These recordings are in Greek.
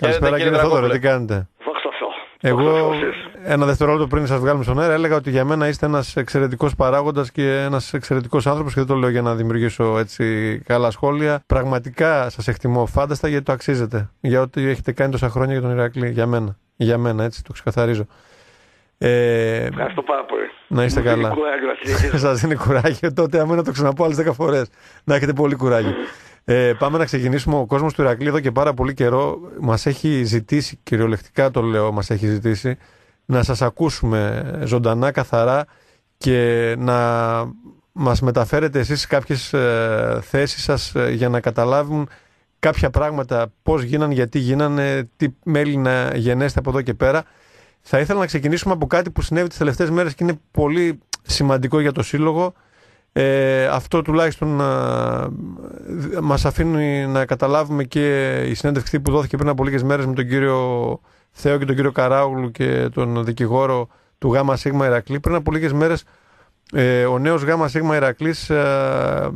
Καλησπέρα κύριε Θόδωρο, τι κάνετε; Εγώ ένα δευτερόλεπτο πριν σας βγάλουμε στον αέρα έλεγα ότι για μένα είστε ένας εξαιρετικός παράγοντας και ένας εξαιρετικός άνθρωπος και δεν το λέω για να δημιουργήσω έτσι καλά σχόλια. Πραγματικά σας εκτιμώ φάνταστα γιατί το αξίζετε. Για ό,τι έχετε κάνει τόσα χρόνια για τον Ηρακλή. Για μένα. Για μένα, έτσι το ξεκαθαρίζω. Ε, Ευχαριστώ πάρα πολύ. Να είστε καλά. Σας δίνει κουράγιο. Τότε αμένα το ξαναπώ άλλες 10 φορές. Να έχετε πολύ κουράγιο. Ε, πάμε να ξεκινήσουμε. Ο κόσμος του Ηρακλή εδώ και πάρα πολύ καιρό μας έχει ζητήσει, κυριολεκτικά το λέω, μας έχει ζητήσει, να σας ακούσουμε ζωντανά, καθαρά και να μας μεταφέρετε εσείς κάποιες ε, θέσεις σας ε, για να καταλάβουν κάποια πράγματα, πώς γίνανε, γιατί γίνανε, τι μέλη να γενέστε από εδώ και πέρα. Θα ήθελα να ξεκινήσουμε από κάτι που συνέβη τις τελευταίες μέρες και είναι πολύ σημαντικό για το Σύλλογο. Ε, αυτό τουλάχιστον α, μας αφήνει να καταλάβουμε και η συνέντευξη που δόθηκε πριν από λίγες μέρες με τον κύριο Θεό και τον κύριο Καράουλου και τον δικηγόρο του ΓΑΜΑ ΣΥΓΜΑ Ηρακλή. Πριν από λίγες μέρες ε, ο νέος ΓΑΜΑ ΣΥΓΜΑ Ηρακλής ε,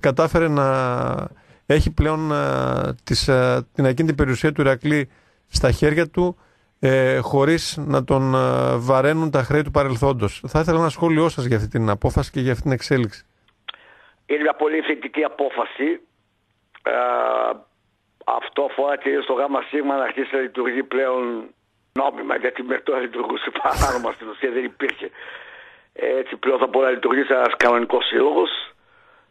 κατάφερε να έχει πλέον ε, τις, την ακίνητη περιουσία του Ηρακλή στα χέρια του ε, χωρίς να τον ε, βαραίνουν τα χρέη του παρελθόντος. Θα ήθελα ένα σχόλιο σας για αυτή την απόφαση και για αυτή την εξέλιξη. Είναι μια πολύ θετική απόφαση. Ε, αυτό αφορά και στο γάμα σίγμα να αρχίσει να λειτουργεί πλέον νόμιμα, γιατί μέχρι τώρα λειτουργούσε παράνομα στην ουσία, δεν υπήρχε. Έτσι πλέον θα μπορεί να λειτουργήσει ένας κανονικός σύλλογος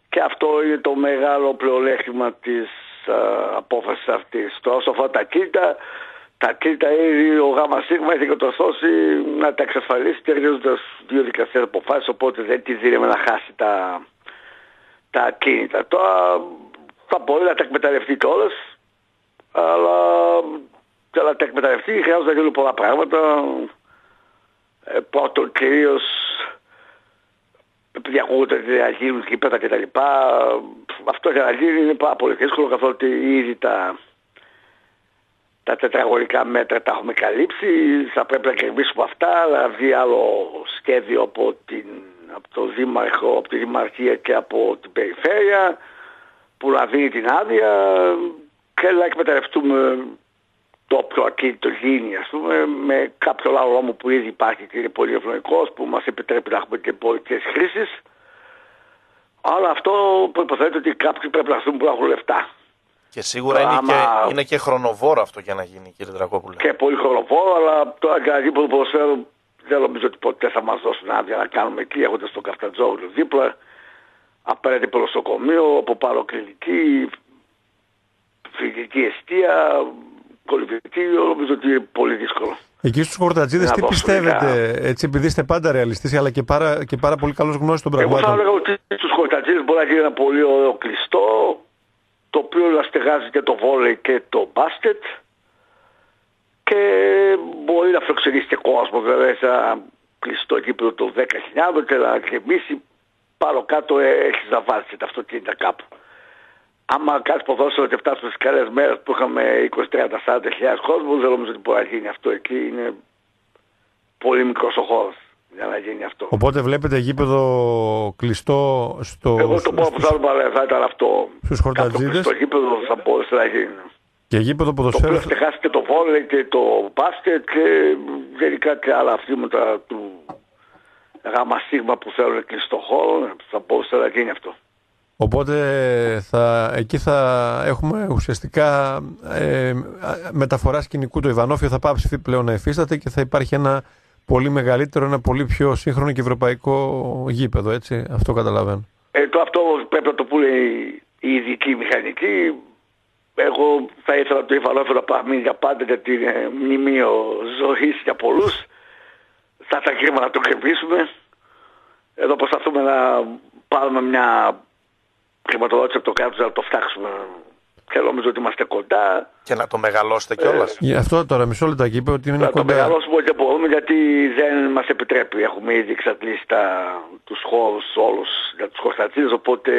και αυτό είναι το μεγάλο πλεονέκτημα της uh, απόφασης αυτής. Τώρα όσο αφορά τα κίνητα, τα τρίτα ήδη ο ΓΑΜΑ ΣΥΓΜΑ έχει κατορθώσει να τα εξασφαλίσει τελειώνοντας δύο δικαστές αποφάσεις οπότε δεν τη δίνουμε να χάσει τα, τα κίνητα. Τώρα θα μπορεί να τα εκμεταλλευτεί κιόλας αλλά για να τα εκμεταλλευτεί χρειάζονται να γίνουν πολλά πράγματα. Ε, πρώτον κυρίως επειδή ακούγονται ότι θα γίνουν κήπεδα κτλ. Αυτό για να γίνει είναι πάρα πολύ δύσκολο καθότι ήδη τα τα τετραγωνικά μέτρα τα έχουμε καλύψει, θα πρέπει να κερδίσουμε αυτά, να βγει άλλο σχέδιο από, την, από το Δήμαρχο, από τη Δημαρχία και από την Περιφέρεια που να δίνει την άδεια και να εκμεταλλευτούμε το πιο ακίνητο γίνει ας πούμε με κάποιο άλλο νόμο που ήδη υπάρχει και είναι πολύ ευνοϊκός που μας επιτρέπει να έχουμε και πολιτικές χρήσεις αλλά αυτό προϋποθέτει ότι κάποιοι πρέπει να δουν που έχουν λεφτά. Και σίγουρα είναι, και, είναι και χρονοβόρο αυτό για να γίνει, κύριε Δρακόπουλε. Και πολύ χρονοβόρο, αλλά τώρα για που ποδοσφαίρου δεν νομίζω ότι ποτέ θα μας δώσουν άδεια να κάνουμε εκεί, έχοντας το Καφτατζόγλου δίπλα, απέναντι προσοκομείο, από πάνω κλινική, φυσική αιστεία, κολυβητήριο, νομίζω ότι είναι πολύ δύσκολο. Εκεί στους χορτατζίδες τι πιστεύετε, έτσι επειδή είστε πάντα ρεαλιστής αλλά και πάρα, και πάρα πολύ καλός γνώση των πραγμάτων. Εγώ θα έλεγα ότι στους χορτατζίδες μπορεί να γίνει ένα πολύ ωραίο κλειστό, το οποίο να στεγάζει και το βόλεϊ και το μπάσκετ και μπορεί να φιλοξενήσει και κόσμο βέβαια σε ένα κλειστό κήπεδο των 10.000 και να γεμίσει πάνω κάτω έχεις να βάλεις τα αυτοκίνητα κάπου. Άμα κάνεις ποδόσφαιρο και φτάσεις στις καλές μέρες που είχαμε 20, 30, 40 χιλιάδες κόσμους δεν νομίζω ότι μπορεί να γίνει αυτό εκεί. Είναι πολύ μικρός ο χώρος για να γίνει αυτό. Οπότε βλέπετε γήπεδο κλειστό στο... Εγώ το μόνο που θα έλεγα θα ήταν αυτό. Στους χορτατζίδες. Στο γήπεδο θα μπορούσε να γίνει. Και γήπεδο ποδοσφαίρου. Το οποίο χάσει και το βόλε και το μπάσκετ και γενικά και άλλα αυτήματα του γάμα σίγμα που θέλουν κλειστό χώρο θα μπορούσε να γίνει αυτό. Οπότε θα, εκεί θα έχουμε ουσιαστικά ε, μεταφορά σκηνικού. Το Ιβανόφιο θα πάψει πλέον να υφίσταται και θα υπάρχει ένα πολύ μεγαλύτερο, ένα πολύ πιο σύγχρονο και ευρωπαϊκό γήπεδο, έτσι. Αυτό καταλαβαίνω. Ε, το αυτό πρέπει να το πούνε οι ειδικοί μηχανικοί. Εγώ θα ήθελα το υφαλόφερο να παραμείνει για πάντα γιατί είναι μνημείο ζωής για πολλούς. Θα τα κρίμα να το κρεμίσουμε. Εδώ προσπαθούμε να πάρουμε μια χρηματοδότηση από το κράτος να το φτιάξουμε και νομίζω ότι είμαστε κοντά. Και να το μεγαλώσετε κιόλας. Ε, Γι' αυτό τώρα μισό λεπτό είπε ότι είναι να κοντά. Να το μεγαλώσουμε και μπορούμε γιατί δεν μας επιτρέπει. Έχουμε ήδη εξαντλήσει τους χώρους όλους για τους Κωνσταντίνους οπότε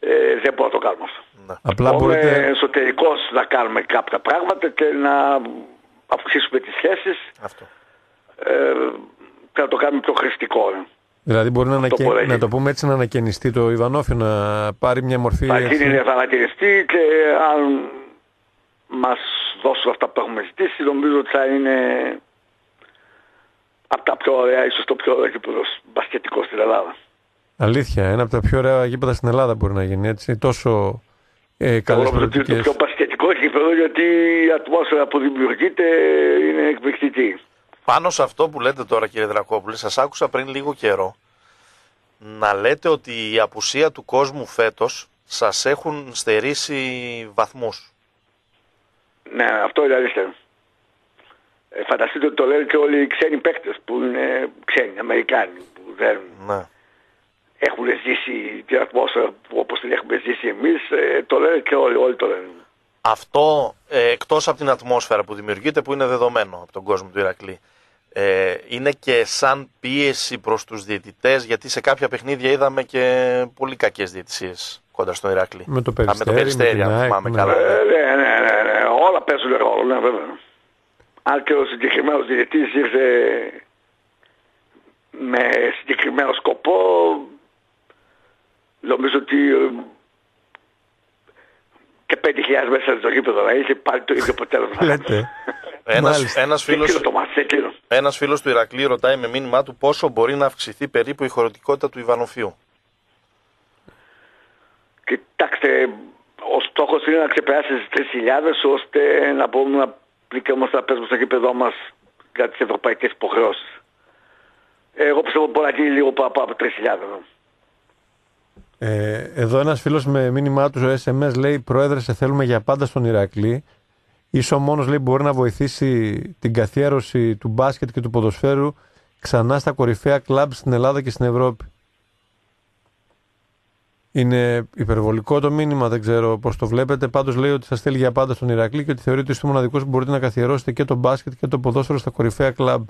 ε, δεν μπορούμε να το κάνουμε αυτό. Ναι. Απλά μπορείτε... εσωτερικώς να κάνουμε κάποια πράγματα και να αυξήσουμε τις σχέσεις αυτό. Ε, και να το κάνουμε πιο χρηστικό. Ε. Δηλαδή μπορεί να, ανακαι... να το πούμε έτσι να ανακαινιστεί το Ιβανόφιο, να πάρει μια μορφή... Θα γίνει, θα ανακαινιστεί και αν μας δώσουν αυτά που έχουμε ζητήσει νομίζω ότι θα είναι από τα πιο ωραία, ίσως το πιο ωραίο γήπεδος μπασκετικός στην Ελλάδα. Αλήθεια, ένα από τα πιο ωραία γήπεδα στην Ελλάδα μπορεί να γίνει έτσι. Τόσο ε, καλές Εγώ νομίζω ότι είναι το πιο μπασκετικό γήπεδο γιατί η ατμόσφαιρα που δημιουργείται είναι εκπληκτική. Πάνω σε αυτό που λέτε τώρα κύριε Δρακόπουλε, σας άκουσα πριν λίγο καιρό να λέτε ότι η απουσία του κόσμου φέτος σας έχουν στερήσει βαθμούς. Ναι, αυτό είναι αλήθεια. Ε, φανταστείτε ότι το λένε και όλοι οι ξένοι παίκτες που είναι ξένοι, Αμερικάνοι, που δεν Ναι. έχουν ζήσει την ατμόσφαιρα που όπως την έχουμε ζήσει εμείς, ε, το λένε και όλοι, όλοι το λένε. Αυτό ε, εκτός από την ατμόσφαιρα που δημιουργείται που είναι δεδομένο από τον κόσμο του Ηρακλή ε, είναι και σαν πίεση προς τους διαιτητές γιατί σε κάποια παιχνίδια είδαμε και πολύ κακές διαιτησίες κοντά στον Ηρακλή. Με το Α, με το Περιστέρι, Περιστέρι, με την αν ΑΕΚ, θυμάμαι ναι. καλά. Ε, ναι, ναι, ναι, ναι, όλα παίζουν ρόλο, ναι βέβαια. Αν και ο συγκεκριμένος διαιτητής ήρθε με συγκεκριμένο σκοπό, νομίζω ότι ε, και 5.000 μέσα στο γήπεδο να είχε πάλι το ίδιο αποτέλεσμα. Λέτε. Ένας, Μάλιστα. ένας, Εκείνο φίλος, το μάτι, εκείνο. ένας φίλος του Ηρακλή ρωτάει με μήνυμά του πόσο μπορεί να αυξηθεί περίπου η χωρητικότητα του Ιβανοφίου. Κοιτάξτε, ο στόχος είναι να ξεπεράσει τις 3.000 ώστε να μπορούμε να πληκόμαστε να παίζουμε στο γήπεδό μας για τις ευρωπαϊκές υποχρεώσεις. Εγώ πιστεύω μπορεί να γίνει λίγο παραπάνω από 3.000. Ε, εδώ ένας φίλος με μήνυμά του στο SMS λέει «Πρόεδρε, σε θέλουμε για πάντα στον Ηρακλή». Ίσο μόνος λέει μπορεί να βοηθήσει την καθιέρωση του μπάσκετ και του ποδοσφαίρου ξανά στα κορυφαία κλαμπ στην Ελλάδα και στην Ευρώπη. Είναι υπερβολικό το μήνυμα, δεν ξέρω πώς το βλέπετε. Πάντως λέει ότι σας θέλει για πάντα στον Ηρακλή και ότι θεωρείται ότι είστε ο μοναδικός που μπορείτε να καθιερώσετε και το μπάσκετ και το ποδόσφαιρο στα κορυφαία κλαμπ.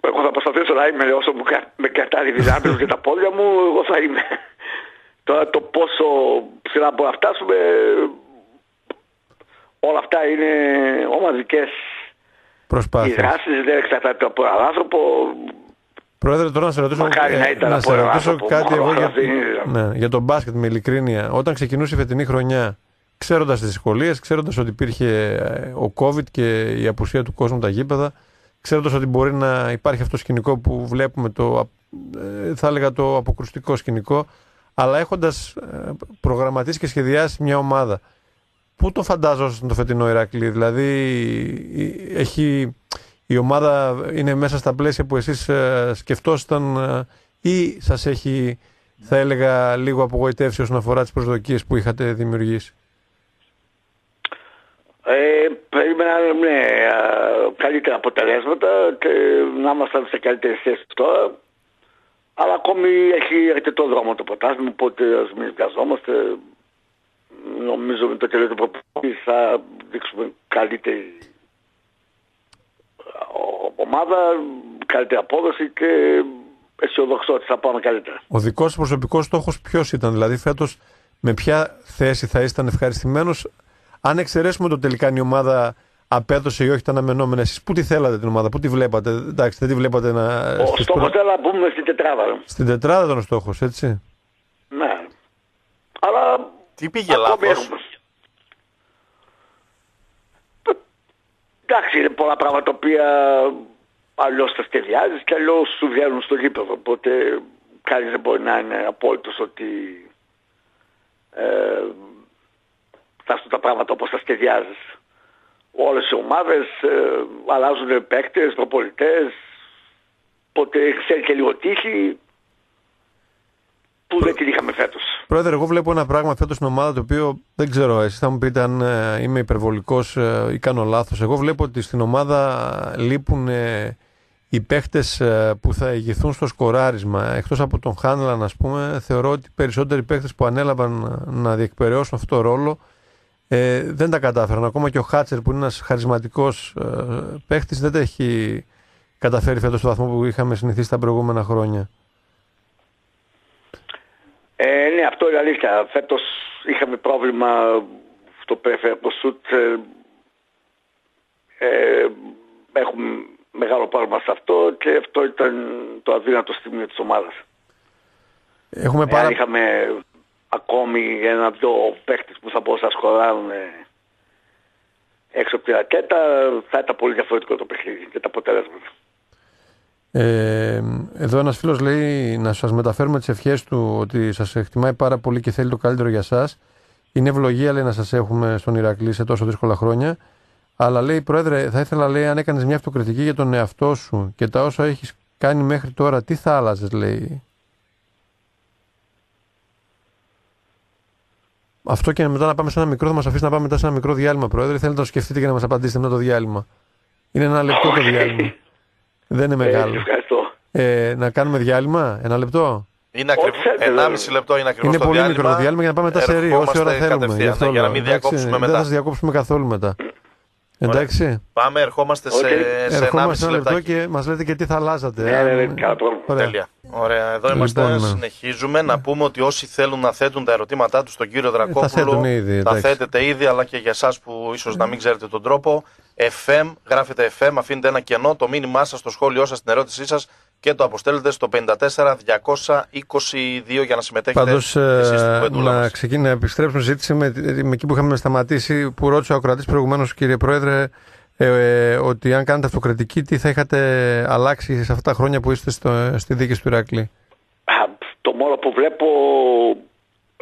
Εγώ θα προσπαθήσω να είμαι όσο μου κα- με κρατάει δυνάμεις και τα πόδια μου, εγώ θα είμαι. Τώρα το πόσο ψηλά μπορούμε να φτάσουμε, όλα αυτά είναι ομαδικές οι Προσπάθεια. δράσεις, δεν εξαρτάται από έναν άνθρωπο. Πρόεδρε, τώρα να σε ρωτήσω, Μακάρι να ήταν να από σε έναν ρωτήσω άνθρωπο, κάτι μόνο εγώ για, αυτή είναι. ναι, για το μπάσκετ με ειλικρίνεια. Όταν ξεκινούσε η φετινή χρονιά, ξέροντας τις δυσκολίες, ξέροντας ότι υπήρχε ε, ο COVID και η απουσία του κόσμου τα γήπεδα, ξέροντας ότι μπορεί να υπάρχει αυτό το σκηνικό που βλέπουμε, το, ε, θα έλεγα το αποκρουστικό σκηνικό, αλλά έχοντας ε, προγραμματίσει και σχεδιάσει μια ομάδα, Πού το φαντάζεσαι το φετινό Ηρακλή, δηλαδή η- έχει, η ομάδα είναι μέσα στα πλαίσια που εσείς ε, σκεφτόσασταν ε, ή σας έχει, θα έλεγα, λίγο απογοητεύσει όσον αφορά τις προσδοκίες που είχατε δημιουργήσει; Ε, περίμενα ναι, α, καλύτερα αποτελέσματα και να ήμασταν σε καλύτερες θέσεις τώρα. Αλλά ακόμη έχει αρκετό δρόμο το πρωτάθλημα, οπότε ας μην βιαζόμαστε. Νομίζω με το τελείο του θα δείξουμε καλύτερη ο- ομάδα, καλύτερη απόδοση και αισιοδοξώ ότι θα πάμε καλύτερα. Ο δικός σας προσωπικός στόχος ποιος ήταν, δηλαδή φέτος με ποια θέση θα ήσταν ευχαριστημένος αν εξαιρέσουμε το τελικά αν η ομάδα απέδωσε ή όχι τα αναμενόμενα. Εσείς πού τη θέλατε την ομάδα, πού τη βλέπατε, εντάξει δεν τη βλέπατε να... Ο στις στόχος προ- ήταν να μπούμε στην τετράδα. Στην τετράδα ήταν ο στόχος, έτσι. Ναι. Αλλά Τι πήγε ακόμη λάθος; έχουμε. Εντάξει, είναι πολλά πράγματα τα οποία αλλιώς τα σχεδιάζεις και αλλιώς σου βγαίνουν στο γήπεδο. Οπότε κανείς δεν μπορεί να είναι απόλυτος ότι ε, θα έρθουν τα πράγματα όπως τα σχεδιάζεις. Όλες οι ομάδες ε, αλλάζουν παίκτες, προπολιτές, οπότε ξέρει και λίγο τύχη που δεν την είχαμε φέτος. Πρόεδρε, εγώ βλέπω ένα πράγμα φέτος στην ομάδα το οποίο δεν ξέρω, εσείς θα μου πείτε αν ε, είμαι υπερβολικός ε, ή κάνω λάθος. Εγώ βλέπω ότι στην ομάδα λείπουν ε, οι παίχτες ε, που θα ηγηθούν στο σκοράρισμα. Εκτός από τον Χάνλαν, ας πούμε, θεωρώ ότι οι περισσότεροι παίχτες που ανέλαβαν να διεκπαιρεώσουν αυτό το ρόλο ε, δεν τα κατάφεραν. Ακόμα και ο Χάτσερ που είναι ένας χαρισματικός ε, παίχτης δεν τα έχει καταφέρει φέτος στο βαθμό που είχαμε συνηθίσει τα προηγούμενα χρόνια. Ε, ναι, αυτό είναι αλήθεια. Φέτος είχαμε πρόβλημα στο περιφερειακό σουτ. Ε, ε, έχουμε μεγάλο πρόβλημα σε αυτό και αυτό ήταν το αδύνατο σημείο της ομάδας. Έχουμε πάρα... Εάν είχαμε ακόμη ένα-δυο παίχτες που θα μπορούσαν να σκοράρουν έξω από τη ρακέτα, θα ήταν πολύ διαφορετικό το παιχνίδι και τα αποτέλεσματα. Ε, εδώ ένας φίλος λέει να σας μεταφέρουμε τις ευχές του ότι σας εκτιμάει πάρα πολύ και θέλει το καλύτερο για σας. Είναι ευλογία λέει να σας έχουμε στον Ηρακλή σε τόσο δύσκολα χρόνια. Αλλά λέει, Πρόεδρε, θα ήθελα λέει, αν έκανες μια αυτοκριτική για τον εαυτό σου και τα όσα έχεις κάνει μέχρι τώρα, τι θα άλλαζες, λέει. Αυτό και μετά να πάμε σε ένα μικρό, θα μας αφήσει να πάμε μετά σε ένα μικρό διάλειμμα, Πρόεδρε. Θέλετε να το σκεφτείτε και να μας απαντήσετε μετά το διάλειμμα. Είναι ένα λεπτό το διάλειμμα. Δεν είναι μεγάλο. Ε, να κάνουμε διάλειμμα, ένα λεπτό; Είναι ακριβώ. μισή λεπτό είναι ακριβώς. Είναι πολύ διάλειμμα. μικρό διάλειμμα για να πάμε μετά σε ρί, όση ώρα θέλουμε. για να μην διακόψουμε μετά. Δεν θα σας διακόψουμε καθόλου μετά. Εντάξει. Πάμε, ερχόμαστε σε, okay. σε ερχόμαστε ένα λεπτό και μας λέτε και τι θα αλλάζατε. Ναι, ναι, ναι, Ωραία. Τέλεια. Ωραία. Εδώ είμαστε. Λοιπόν, ναι. συνεχίζουμε να πούμε ότι όσοι θέλουν να θέτουν τα ερωτήματά τους στον κύριο Δρακόπουλο. Θα, ήδη, θα θέτετε ήδη, αλλά και για εσάς που ίσως να μην ξέρετε τον τρόπο. FM, γράφετε FM, αφήνετε ένα κενό, το μήνυμά σας, το σχόλιο σας, την ερώτησή σας και το αποστέλλετε στο 54-222 για να συμμετέχετε Πάντως, ε, να ξεκινήσουμε να επιστρέψουμε συζήτηση με, με εκεί που είχαμε σταματήσει που ρώτησε ο ακροατής προηγουμένως κύριε Πρόεδρε ε, ε, ότι αν κάνετε αυτοκριτική τι θα είχατε αλλάξει σε αυτά τα χρόνια που είστε στο, στη δίκη του Ηράκλη; Το μόνο που βλέπω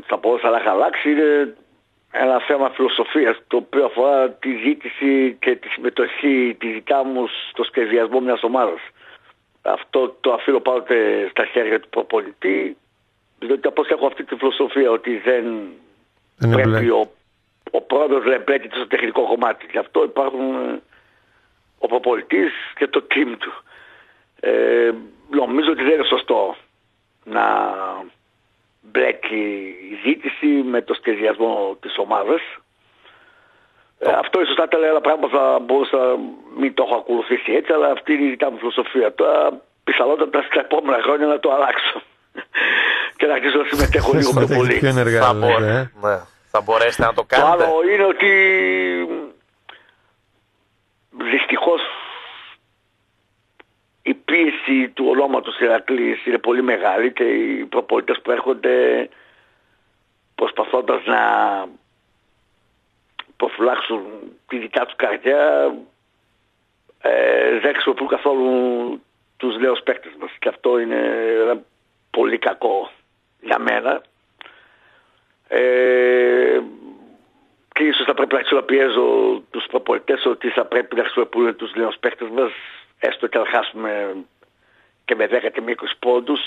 θα μπορούσα να είχα αλλάξει είναι ένα θέμα φιλοσοφίας το οποίο αφορά τη ζήτηση και τη συμμετοχή τη δικά μου στο σχεδιασμό μιας ομάδας. Αυτό το αφήνω πάντοτε στα χέρια του προπολιτή, διότι απλώς έχω αυτή τη φιλοσοφία ότι δεν, πρέπει ο, ο πρόεδρος να εμπλέκεται στο τεχνικό κομμάτι. Γι' αυτό υπάρχουν ε, ο προπολιτής και το team του. Ε, νομίζω ότι δεν είναι σωστό να μπλέκει η ζήτηση με το σχεδιασμό της ομάδας. Ε, αυτό ίσως θα ήταν ένα πράγμα που θα μπορούσα μην το έχω ακολουθήσει έτσι, αλλά αυτή είναι η δικά μου φιλοσοφία. Τώρα πιθανότατα στα επόμενα χρόνια να το αλλάξω. και να αρχίσω να συμμετέχω λίγο πιο πολύ. Πιο ενεργά, θα, μπορέ, ε. ναι. θα μπορέσετε να το κάνετε. Το άλλο είναι ότι δυστυχώς η πίεση του ονόματος Ηρακλής είναι πολύ μεγάλη και οι προπολίτες που έρχονται προσπαθώντας να προφυλάξουν τη δικιά τους καρδιά ε, δεν χρησιμοποιούν καθόλου τους νέους παίκτες μας. Και αυτό είναι ένα πολύ κακό για μένα. Ε, και ίσως θα πρέπει να πιέζω τους προπολιτές ότι θα πρέπει να χρησιμοποιούν τους νέους παίκτες μας έστω και να χάσουμε και με 10 και με 20 πόντους.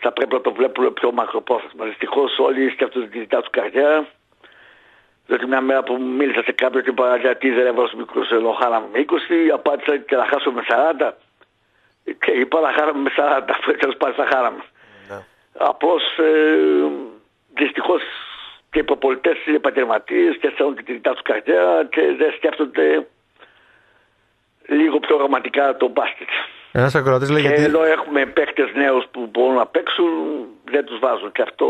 Θα πρέπει να το βλέπουμε πιο μακροπρόθεσμα. Δυστυχώς όλοι σκέφτονται τη δικιά τους καρδιά διότι μια μέρα που μίλησα σε κάποιον και είπα γιατί δεν έβαλα στους μικρούς ενώ χάραμε με 20, απάντησα και να χάσω με 40. Και είπα να χάραμε με 40, αφού τέλος πάλι θα χάραμε. Ναι. Απλώς ε, δυστυχώς και οι προπολιτές είναι επαγγελματίες και θέλουν και τη δικά τους καρδιά και δεν σκέφτονται λίγο πιο ρομαντικά το μπάσκετ. Ένας ακροατής λέει και γιατί... εδώ έχουμε παίχτες νέους που μπορούν να παίξουν, δεν τους βάζουν και αυτό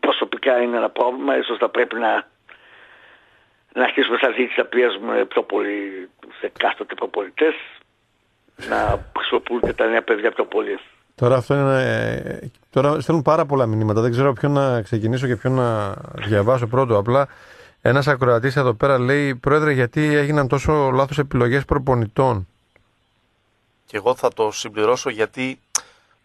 προσωπικά είναι ένα πρόβλημα, ίσως θα πρέπει να να αρχίσουμε σαν ζήτηση να πιέζουμε πιο πολύ σε κάστοτε προπολιτές να χρησιμοποιούν και τα νέα παιδιά πιο πολύ. Τώρα αυτό είναι. Ε, τώρα στέλνουν πάρα πολλά μηνύματα. Δεν ξέρω ποιον να ξεκινήσω και ποιον να διαβάσω πρώτο. Απλά ένας ακροατής εδώ πέρα λέει: Πρόεδρε, γιατί έγιναν τόσο λάθος επιλογές προπονητών; Και εγώ θα το συμπληρώσω γιατί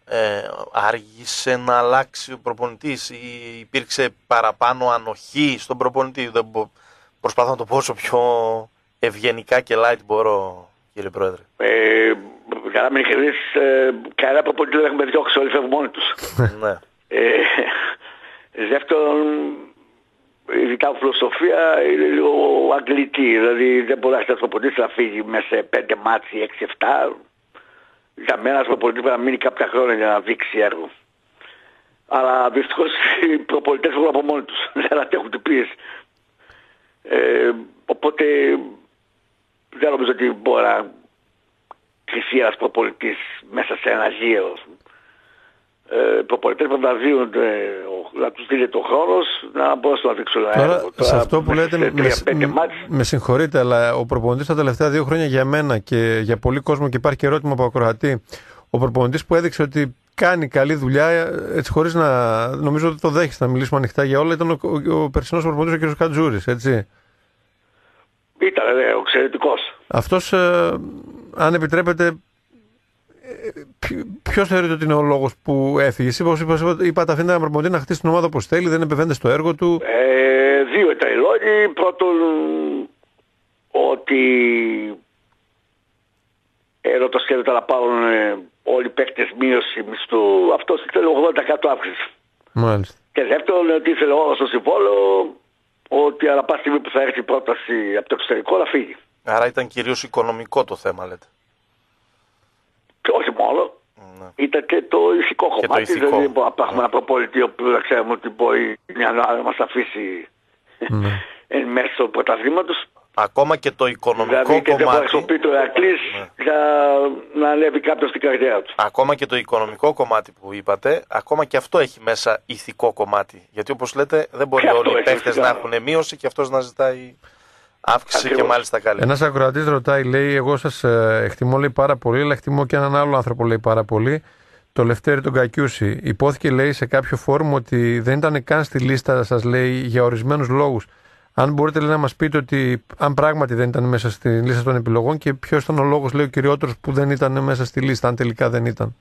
ε, άργησε να αλλάξει ο προπονητής ή υπήρξε παραπάνω ανοχή στον προπονητή. Δεν, Προσπαθώ να το πω όσο πιο ευγενικά και light μπορώ, κύριε Πρόεδρε. Ε, καλά με ειλικρινής, ε, κανένα προπονητή δεν έχουμε διώξει, όλοι φεύγουν μόνοι τους. ναι. Ε, δεύτερον, η δικά μου φιλοσοφία είναι λίγο αγγλική, δηλαδή δεν μπορεί να προπονητής να φύγει μέσα σε πέντε μάτς ή έξι-εφτά. Για μένα ένας προπονητής πρέπει να μείνει κάποια χρόνια για να δείξει έργο. Αλλά δυστυχώς οι προπονητές βγουν από μόνοι τους, δεν αντέχουν την πίεση. Ε, οπότε δεν νομίζω ότι μπορεί να κρυφεί ένας προπολιτής μέσα σε ένα γύρο. Ε, προπολιτές πρέπει να, δίνονται, να τους δίνεται ο χρόνος να μπορέσουν να δείξουν ένα έργο. Σε αυτό που λέτε, με, με, με, συγχωρείτε, αλλά ο προπονητής τα τελευταία δύο χρόνια για μένα και για πολύ κόσμο και υπάρχει και ερώτημα από ακροατή. Ο προπονητής που έδειξε ότι κάνει καλή δουλειά, έτσι χωρίς να. Νομίζω ότι το δέχεται να μιλήσουμε ανοιχτά για όλα. Ήταν ο, ο, ο περσινός προπονητής ο κ. Κατζούρη, έτσι. Ήταν ναι, ο εξαιρετικός. Αυτός, ε, αν επιτρέπετε, Ποιος θεωρείτε ότι είναι ο λόγος που έφυγε, Εσύ, όπως είπατε, αφήνει ένα προπονητή να χτίσει την ομάδα όπως θέλει, δεν επεβαίνεται στο έργο του. Ε, δύο ήταν οι λόγοι. Πρώτον, ότι εδώ το σκέφτεται να πάρουν ε, όλοι οι παίκτες μείωση μισθού. Αυτός ήθελε 80% αύξηση. Μάλιστα. Και δεύτερον, ότι ήθελε όλο στο συμβόλαιο ότι ανά πάση στιγμή που θα έρθει η πρόταση από το εξωτερικό να φύγει. Άρα ήταν κυρίως οικονομικό το θέμα, λέτε. Και όχι μόνο. Ναι. Ήταν και το ηθικό και κομμάτι. Το ηθικό. Δηλαδή, μπορούμε να ένα προπολιτή που να ξέρουμε ότι μπορεί μια να μας αφήσει ναι. εν μέσω πρωταθλήματος. Ακόμα και το οικονομικό δηλαδή, κομμάτι. Δηλαδή χρησιμοποιεί το Ερακλής ναι. για να ανέβει κάποιος στην καρδιά του. Ακόμα και το οικονομικό κομμάτι που είπατε, ακόμα και αυτό έχει μέσα ηθικό κομμάτι. Γιατί όπως λέτε δεν μπορεί όλοι οι παίχτες να έχουν μείωση και αυτός να ζητάει αύξηση Ακριβώς. και μάλιστα καλή. Ένας ακροατής ρωτάει, λέει: Εγώ σας ε, εκτιμώ λέει, πάρα πολύ, αλλά εκτιμώ και έναν άλλο άνθρωπο λέει πάρα πολύ. Το Λευτέρη τον Κακιούση. Υπόθηκε, λέει, σε κάποιο φόρουμ ότι δεν ήταν καν στη λίστα σας, λέει, για ορισμένους λόγους. Αν μπορείτε λέει, να μας πείτε ότι αν πράγματι δεν ήταν μέσα στη λίστα των επιλογών και ποιος ήταν ο λόγος, λέει ο κυριότερος, που δεν ήταν μέσα στη λίστα, αν τελικά δεν ήταν.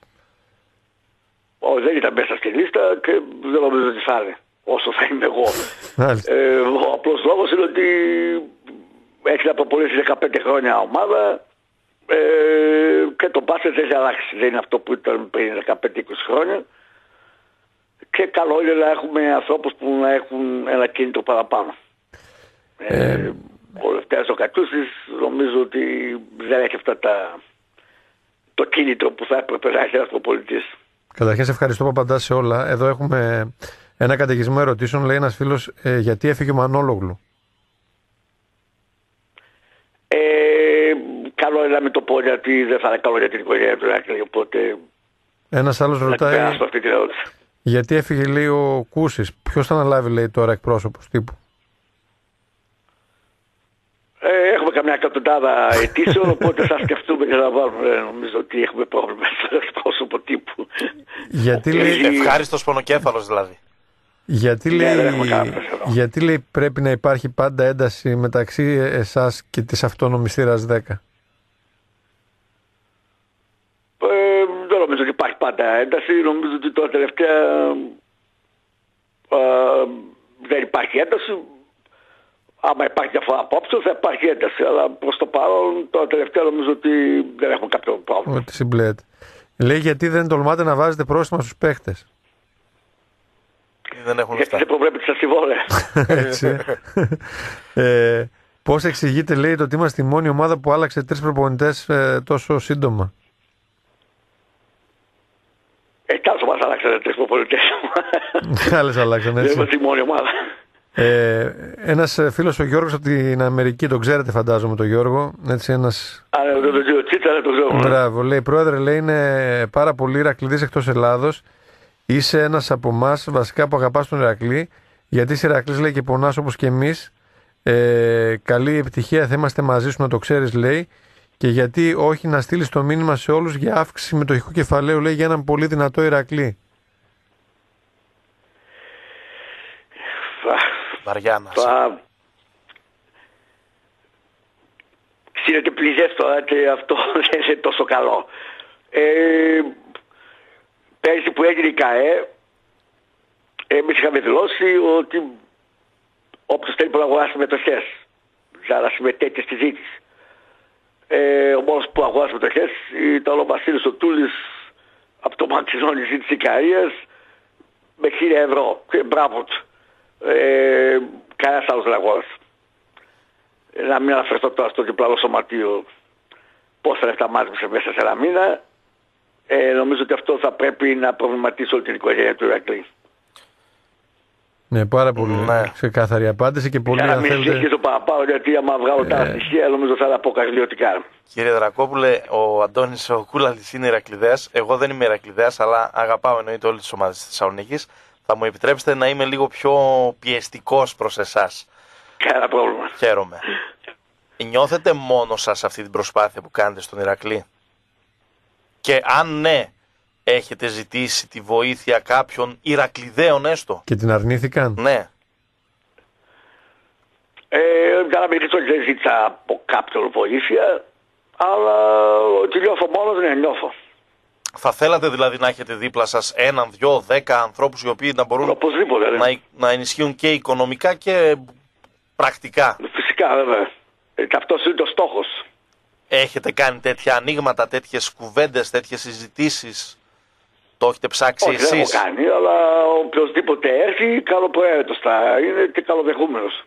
Όχι, δεν ήταν μέσα στη λίστα και δεν νομίζω ότι θα είναι όσο θα είμαι εγώ. ε, ο απλός λόγος είναι ότι έχει να προπολίσει 15 χρόνια ομάδα ε, και το μπάσκετ έχει αλλάξει. Δεν είναι αυτό που ήταν πριν 15-20 χρόνια. Και καλό είναι να έχουμε ανθρώπους που να έχουν ένα κίνητο παραπάνω. Ε, ε, ο Λευτέρας ο Κατούσης νομίζω ότι δεν έχει αυτά τα, το κίνητρο που θα έπρεπε να έχει ένας προπολιτής. Καταρχήν σε ευχαριστώ που απαντάς σε όλα. Εδώ έχουμε ένα καταιγισμό ερωτήσεων. Λέει ένας φίλος ε, γιατί έφυγε ο Μανόλογλου; Ε, καλό είναι να μην το πω γιατί δεν θα είναι καλό για την οικογένεια του Ράκλη, οπότε... Ένας άλλος ρωτάει... Αυτή την γιατί έφυγε λέει ο Κούσης; Ποιος θα αναλάβει λέει τώρα εκπρόσωπος τύπου; Ε, έχουμε καμιά εκατοντάδα αιτήσεων, οπότε θα σκεφτούμε και θα βάλουμε. Ε, νομίζω ότι έχουμε πρόβλημα στο εκπρόσωπο τύπου. Γιατί λέει... Ευχάριστος πονοκέφαλος δηλαδή. Γιατί, ναι, λέει, γιατί λέει πρέπει να υπάρχει πάντα ένταση μεταξύ εσάς και της αυτόνομης θύρας 10. Ε, δεν νομίζω ότι υπάρχει πάντα ένταση. Νομίζω ότι τώρα τελευταία ε, δεν υπάρχει ένταση. Άμα υπάρχει διαφορά απόψε θα υπάρχει ένταση. Αλλά προς το παρόν τώρα τελευταία νομίζω ότι δεν έχουμε κάποιο πρόβλημα. Ότι συμπλέεται. Λέει γιατί δεν τολμάτε να βάζετε πρόστιμα στους παίχτες; Δεν έχουν λεφτά. Γιατί δεν προβλέπει τα συμβόλαια. Έτσι. ε, Πώς εξηγείτε, λέει, το ότι είμαστε η μόνη ομάδα που άλλαξε τρεις προπονητές ε, τόσο σύντομα; Ε, τόσο μας άλλαξαν τρεις προπονητές. Άλλες αλλάξαν, έτσι. Δεν είμαστε η μόνη ομάδα. Ε, Ένας φίλος ο Γιώργος από την Αμερική, τον ξέρετε φαντάζομαι τον Γιώργο. Έτσι, ένας... Α, ναι, τον κύριο Τσίτσα, τον ξέρω. Μπράβο, λέει, πρόεδρε, λέει, είναι πάρα πολύ ρακλειδή εκτός Ελλάδος Είσαι ένας από εμάς βασικά που αγαπάς τον Ηρακλή, γιατί είσαι Ηρακλής λέει και πονάς όπως και εμείς. Ε, καλή επιτυχία, θα είμαστε μαζί σου να το ξέρεις, λέει. Και γιατί όχι να στείλεις το μήνυμα σε όλους για αύξηση μετοχικού κεφαλαίου, λέει, για έναν πολύ δυνατό Ηρακλή. Βαριά Ξέρετε πληγές τώρα και αυτό δεν είναι τόσο καλό. Ε, πέρυσι που έγινε η ΚΑΕ, εμείς είχαμε δηλώσει ότι όποιος θέλει να αγοράσει μετοχές, για να συμμετέχει στη ζήτηση. Ε, ο μόνος που αγοράσει μετοχές ήταν ο Βασίλης ο Τούλης από το Μαξιζόνι ζήτηση Ικαρίας με χίλια ευρώ. Και μπράβο του. Ε, κανένας άλλος δεν αγόρασε. Ε, να μην αναφερθώ τώρα στο διπλανό σωματείο πόσα λεφτά μάζεψε μέσα σε ένα μήνα. Ε, νομίζω ότι αυτό θα πρέπει να προβληματίσει όλη την οικογένεια του Ηρακλή. Ναι, πάρα πολύ ναι. ξεκάθαρη απάντηση και πολύ αν θέλετε... μην το παραπάνω γιατί άμα βγάλω τα ε... στοιχεία νομίζω θα τα πω καρδιωτικά. Κύριε Δρακόπουλε, ο Αντώνης ο Κούλαλης είναι Ηρακλειδέας. Εγώ δεν είμαι Ηρακλειδέας αλλά αγαπάω εννοείται όλες τις ομάδες της Θεσσαλονίκης. Θα μου επιτρέψετε να είμαι λίγο πιο πιεστικός προς εσάς. Κανένα πρόβλημα. Χαίρομαι. Νιώθετε μόνο σας αυτή την προσπάθεια που κάνετε στον Ηρακλή; Και αν ναι, Έχετε ζητήσει τη βοήθεια κάποιων Ηρακλειδαίων έστω; Και την αρνήθηκαν; Ναι. Ε, για να μην δεν ζήτησα από κάποιον βοήθεια, αλλά ότι νιώθω μόνος, ναι, νιώθω. Θα θέλατε δηλαδή να έχετε δίπλα σας έναν, δυο, δέκα ανθρώπους οι οποίοι να μπορούν Οπωσδήποτε, ναι. να, να ενισχύουν και οικονομικά και πρακτικά; Φυσικά βέβαια. Ε, και αυτός είναι το στόχος. Έχετε κάνει τέτοια ανοίγματα, τέτοιες κουβέντες, τέτοιες συζητήσεις; Το έχετε ψάξει Όχι, δεν εσείς; έχω κάνει, αλλά οποιοδήποτε έρθει καλοπροαίρετος θα είναι και καλοδεχούμενος.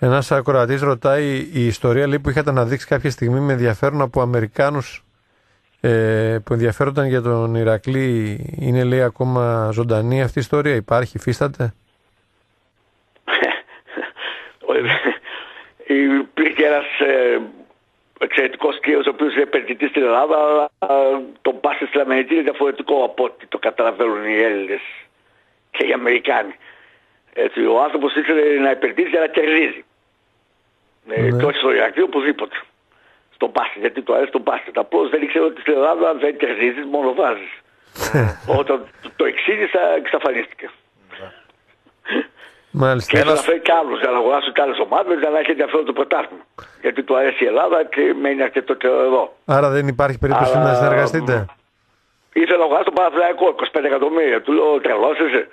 Ένας ακροατής ρωτάει η ιστορία λέει, που είχατε αναδείξει κάποια στιγμή με ενδιαφέρον από Αμερικάνους ε, που ενδιαφέρονταν για τον Ηρακλή. Είναι λέει ακόμα ζωντανή αυτή η ιστορία, υπάρχει, υφίσταται; Υπήρχε ένας ε, εξαιρετικός κύριος ο οποίος είναι επενδυτής στην Ελλάδα αλλά ε, το πάσε στην Αμερική είναι διαφορετικό από ό,τι το καταλαβαίνουν οι Έλληνες και οι Αμερικάνοι. Έτσι, ο άνθρωπος ήθελε να επενδύσει για να κερδίζει. Ε, Ναι. Και όχι στο Ηρακλή οπουδήποτε. Στον μπάσκετ, γιατί το αρέσει το μπάσκετ. Απλώς δεν ήξερε ότι στην Ελλάδα δεν κερδίζεις, μόνο βάζεις. Όταν το- το εξήγησα, εξαφανίστηκε. Μάλιστα. Και Ένας- να φέρει κι άλλους για να αγοράσουν κι άλλες ομάδες για να έχει ενδιαφέρον το πρωτάθλημα. Γιατί του αρέσει η Ελλάδα και μένει αρκετό καιρό εδώ. Άρα δεν υπάρχει περίπτωση Αλλά- να συνεργαστείτε; Ήθελα να αγοράσω το Παναθηναϊκό 25 εκατομμύρια. Του λέω τρελός είσαι.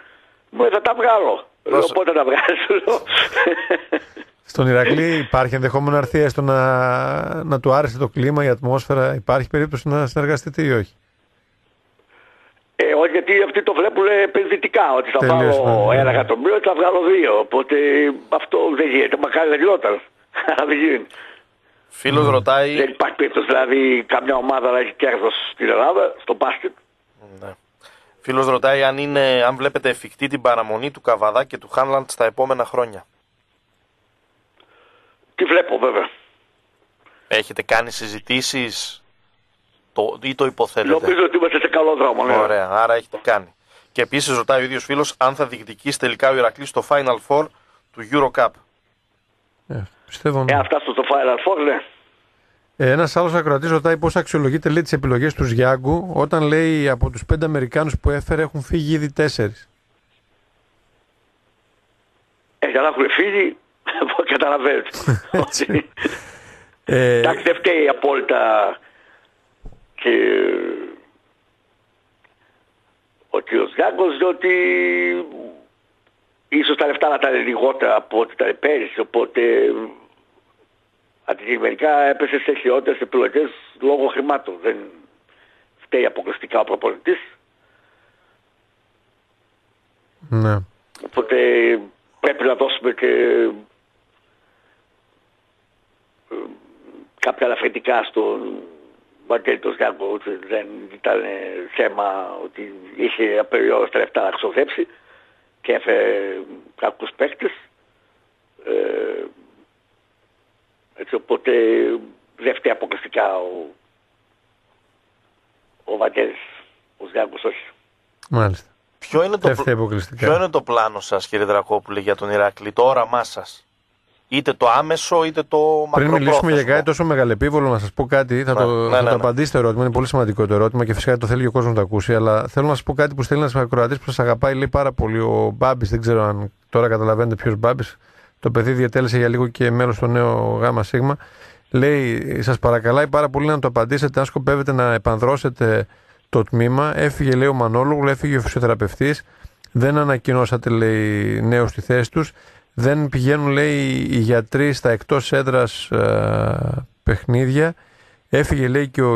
Μου λέει θα τα βγάλω. Λέω Δώσε. πότε τα βγάλεις. του λέω. Στον Ηρακλή υπάρχει ενδεχόμενο να έρθει έστω να, να του άρεσε το κλίμα, η ατμόσφαιρα. Υπάρχει περίπτωση να συνεργαστείτε ή όχι; Ε, όχι γιατί αυτοί το βλέπουν επενδυτικά. Ότι θα Τελείως, βάλω ναι, ναι. ένα εκατομμύριο και θα βγάλω δύο. Οπότε αυτό δεν γίνεται. Μακάρι δεν γινόταν. Αλλά δεν γίνεται. Φίλος ρωτάει... Δεν υπάρχει περίπτωση δηλαδή καμιά ομάδα να έχει κέρδος στην Ελλάδα, στο μπάσκετ. Ναι. Φίλος ρωτάει αν, είναι, αν βλέπετε εφικτή την παραμονή του Καβαδά και του Χάνλαντ στα επόμενα χρόνια. Τι βλέπω βέβαια. Έχετε κάνει συζητήσεις το, ή το υποθέτετε; Νομίζω ότι είμαστε σε καλό δρόμο. Ναι. Ωραία, άρα έχετε κάνει. Και επίσης ρωτάει ο ίδιος φίλος αν θα διεκδικήσει τελικά ο Ηρακλής στο Final Four του Eurocup. Ε, πιστεύω. Ε, αυτά στο Final Four, ναι. Ε, Ένας άλλος ακροατής ρωτάει πώς αξιολογείται λέει, τις επιλογές του Γιάνγκου όταν λέει από τους πέντε Αμερικάνους που έφερε έχουν φύγει ήδη τέσσερις. Ε, για να έχουν φύγει, καταλαβαίνετε. Ότι- Ε, Εντάξει, δεν φταίει απόλυτα και ο κύριος Γιάνκος, διότι ίσως τα λεφτά να ήταν λιγότερα από ό,τι ήταν πέρυσι, οπότε αντικειμενικά έπεσε σε χειρότερες επιλογές λόγω χρημάτων. Δεν φταίει αποκλειστικά ο προπονητής, ναι. οπότε πρέπει να δώσουμε και ε, κάποια ελαφρυντικά στον Βαγγέλη τον Γιάνκο ότι δεν ήταν θέμα ότι είχε απεριόριστα λεφτά να ξοδέψει και έφερε κάποιους παίκτες. Ε, έτσι οπότε δεν φταίει αποκλειστικά ο, ο Βαγγέλης, ο Γιάνκος όχι. Μάλιστα. Ποιο είναι, το, Δεν φταίει πλ- αποκλειστικά. ποιο είναι το πλάνο σας κύριε Δρακόπουλε για τον Ηρακλή, το όραμά σας; Είτε το άμεσο είτε το Πριν μακροπρόθεσμο. μιλήσουμε για κάτι τόσο μεγαλεπίβολο, να σας πω κάτι. Θα Ναι, το, ναι, θα ναι, το ναι. απαντήσει το ερώτημα. Είναι πολύ σημαντικό το ερώτημα και φυσικά το θέλει και ο κόσμος να το ακούσει. Αλλά θέλω να σας πω κάτι που στέλνει ένας ακροατής που σας αγαπάει λέει πάρα πολύ. Ο Μπάμπης, δεν ξέρω αν τώρα καταλαβαίνετε ποιος Μπάμπης. Το παιδί διατέλεσε για λίγο και μέλος στο νέο ΓΑΜΑ ΣΥΓΜΑ. Λέει, σας παρακαλάει πάρα πολύ να το απαντήσετε αν σκοπεύετε να επανδρώσετε το τμήμα. Έφυγε, λέει, ο Μανόλογου, έφυγε ο φυσιοθεραπευτής. Δεν ανακοινώσατε, λέει, νέου στη θέση τους. Δεν πηγαίνουν, λέει, οι γιατροί στα εκτός έδρας παιχνίδια. Έφυγε, λέει, και ο,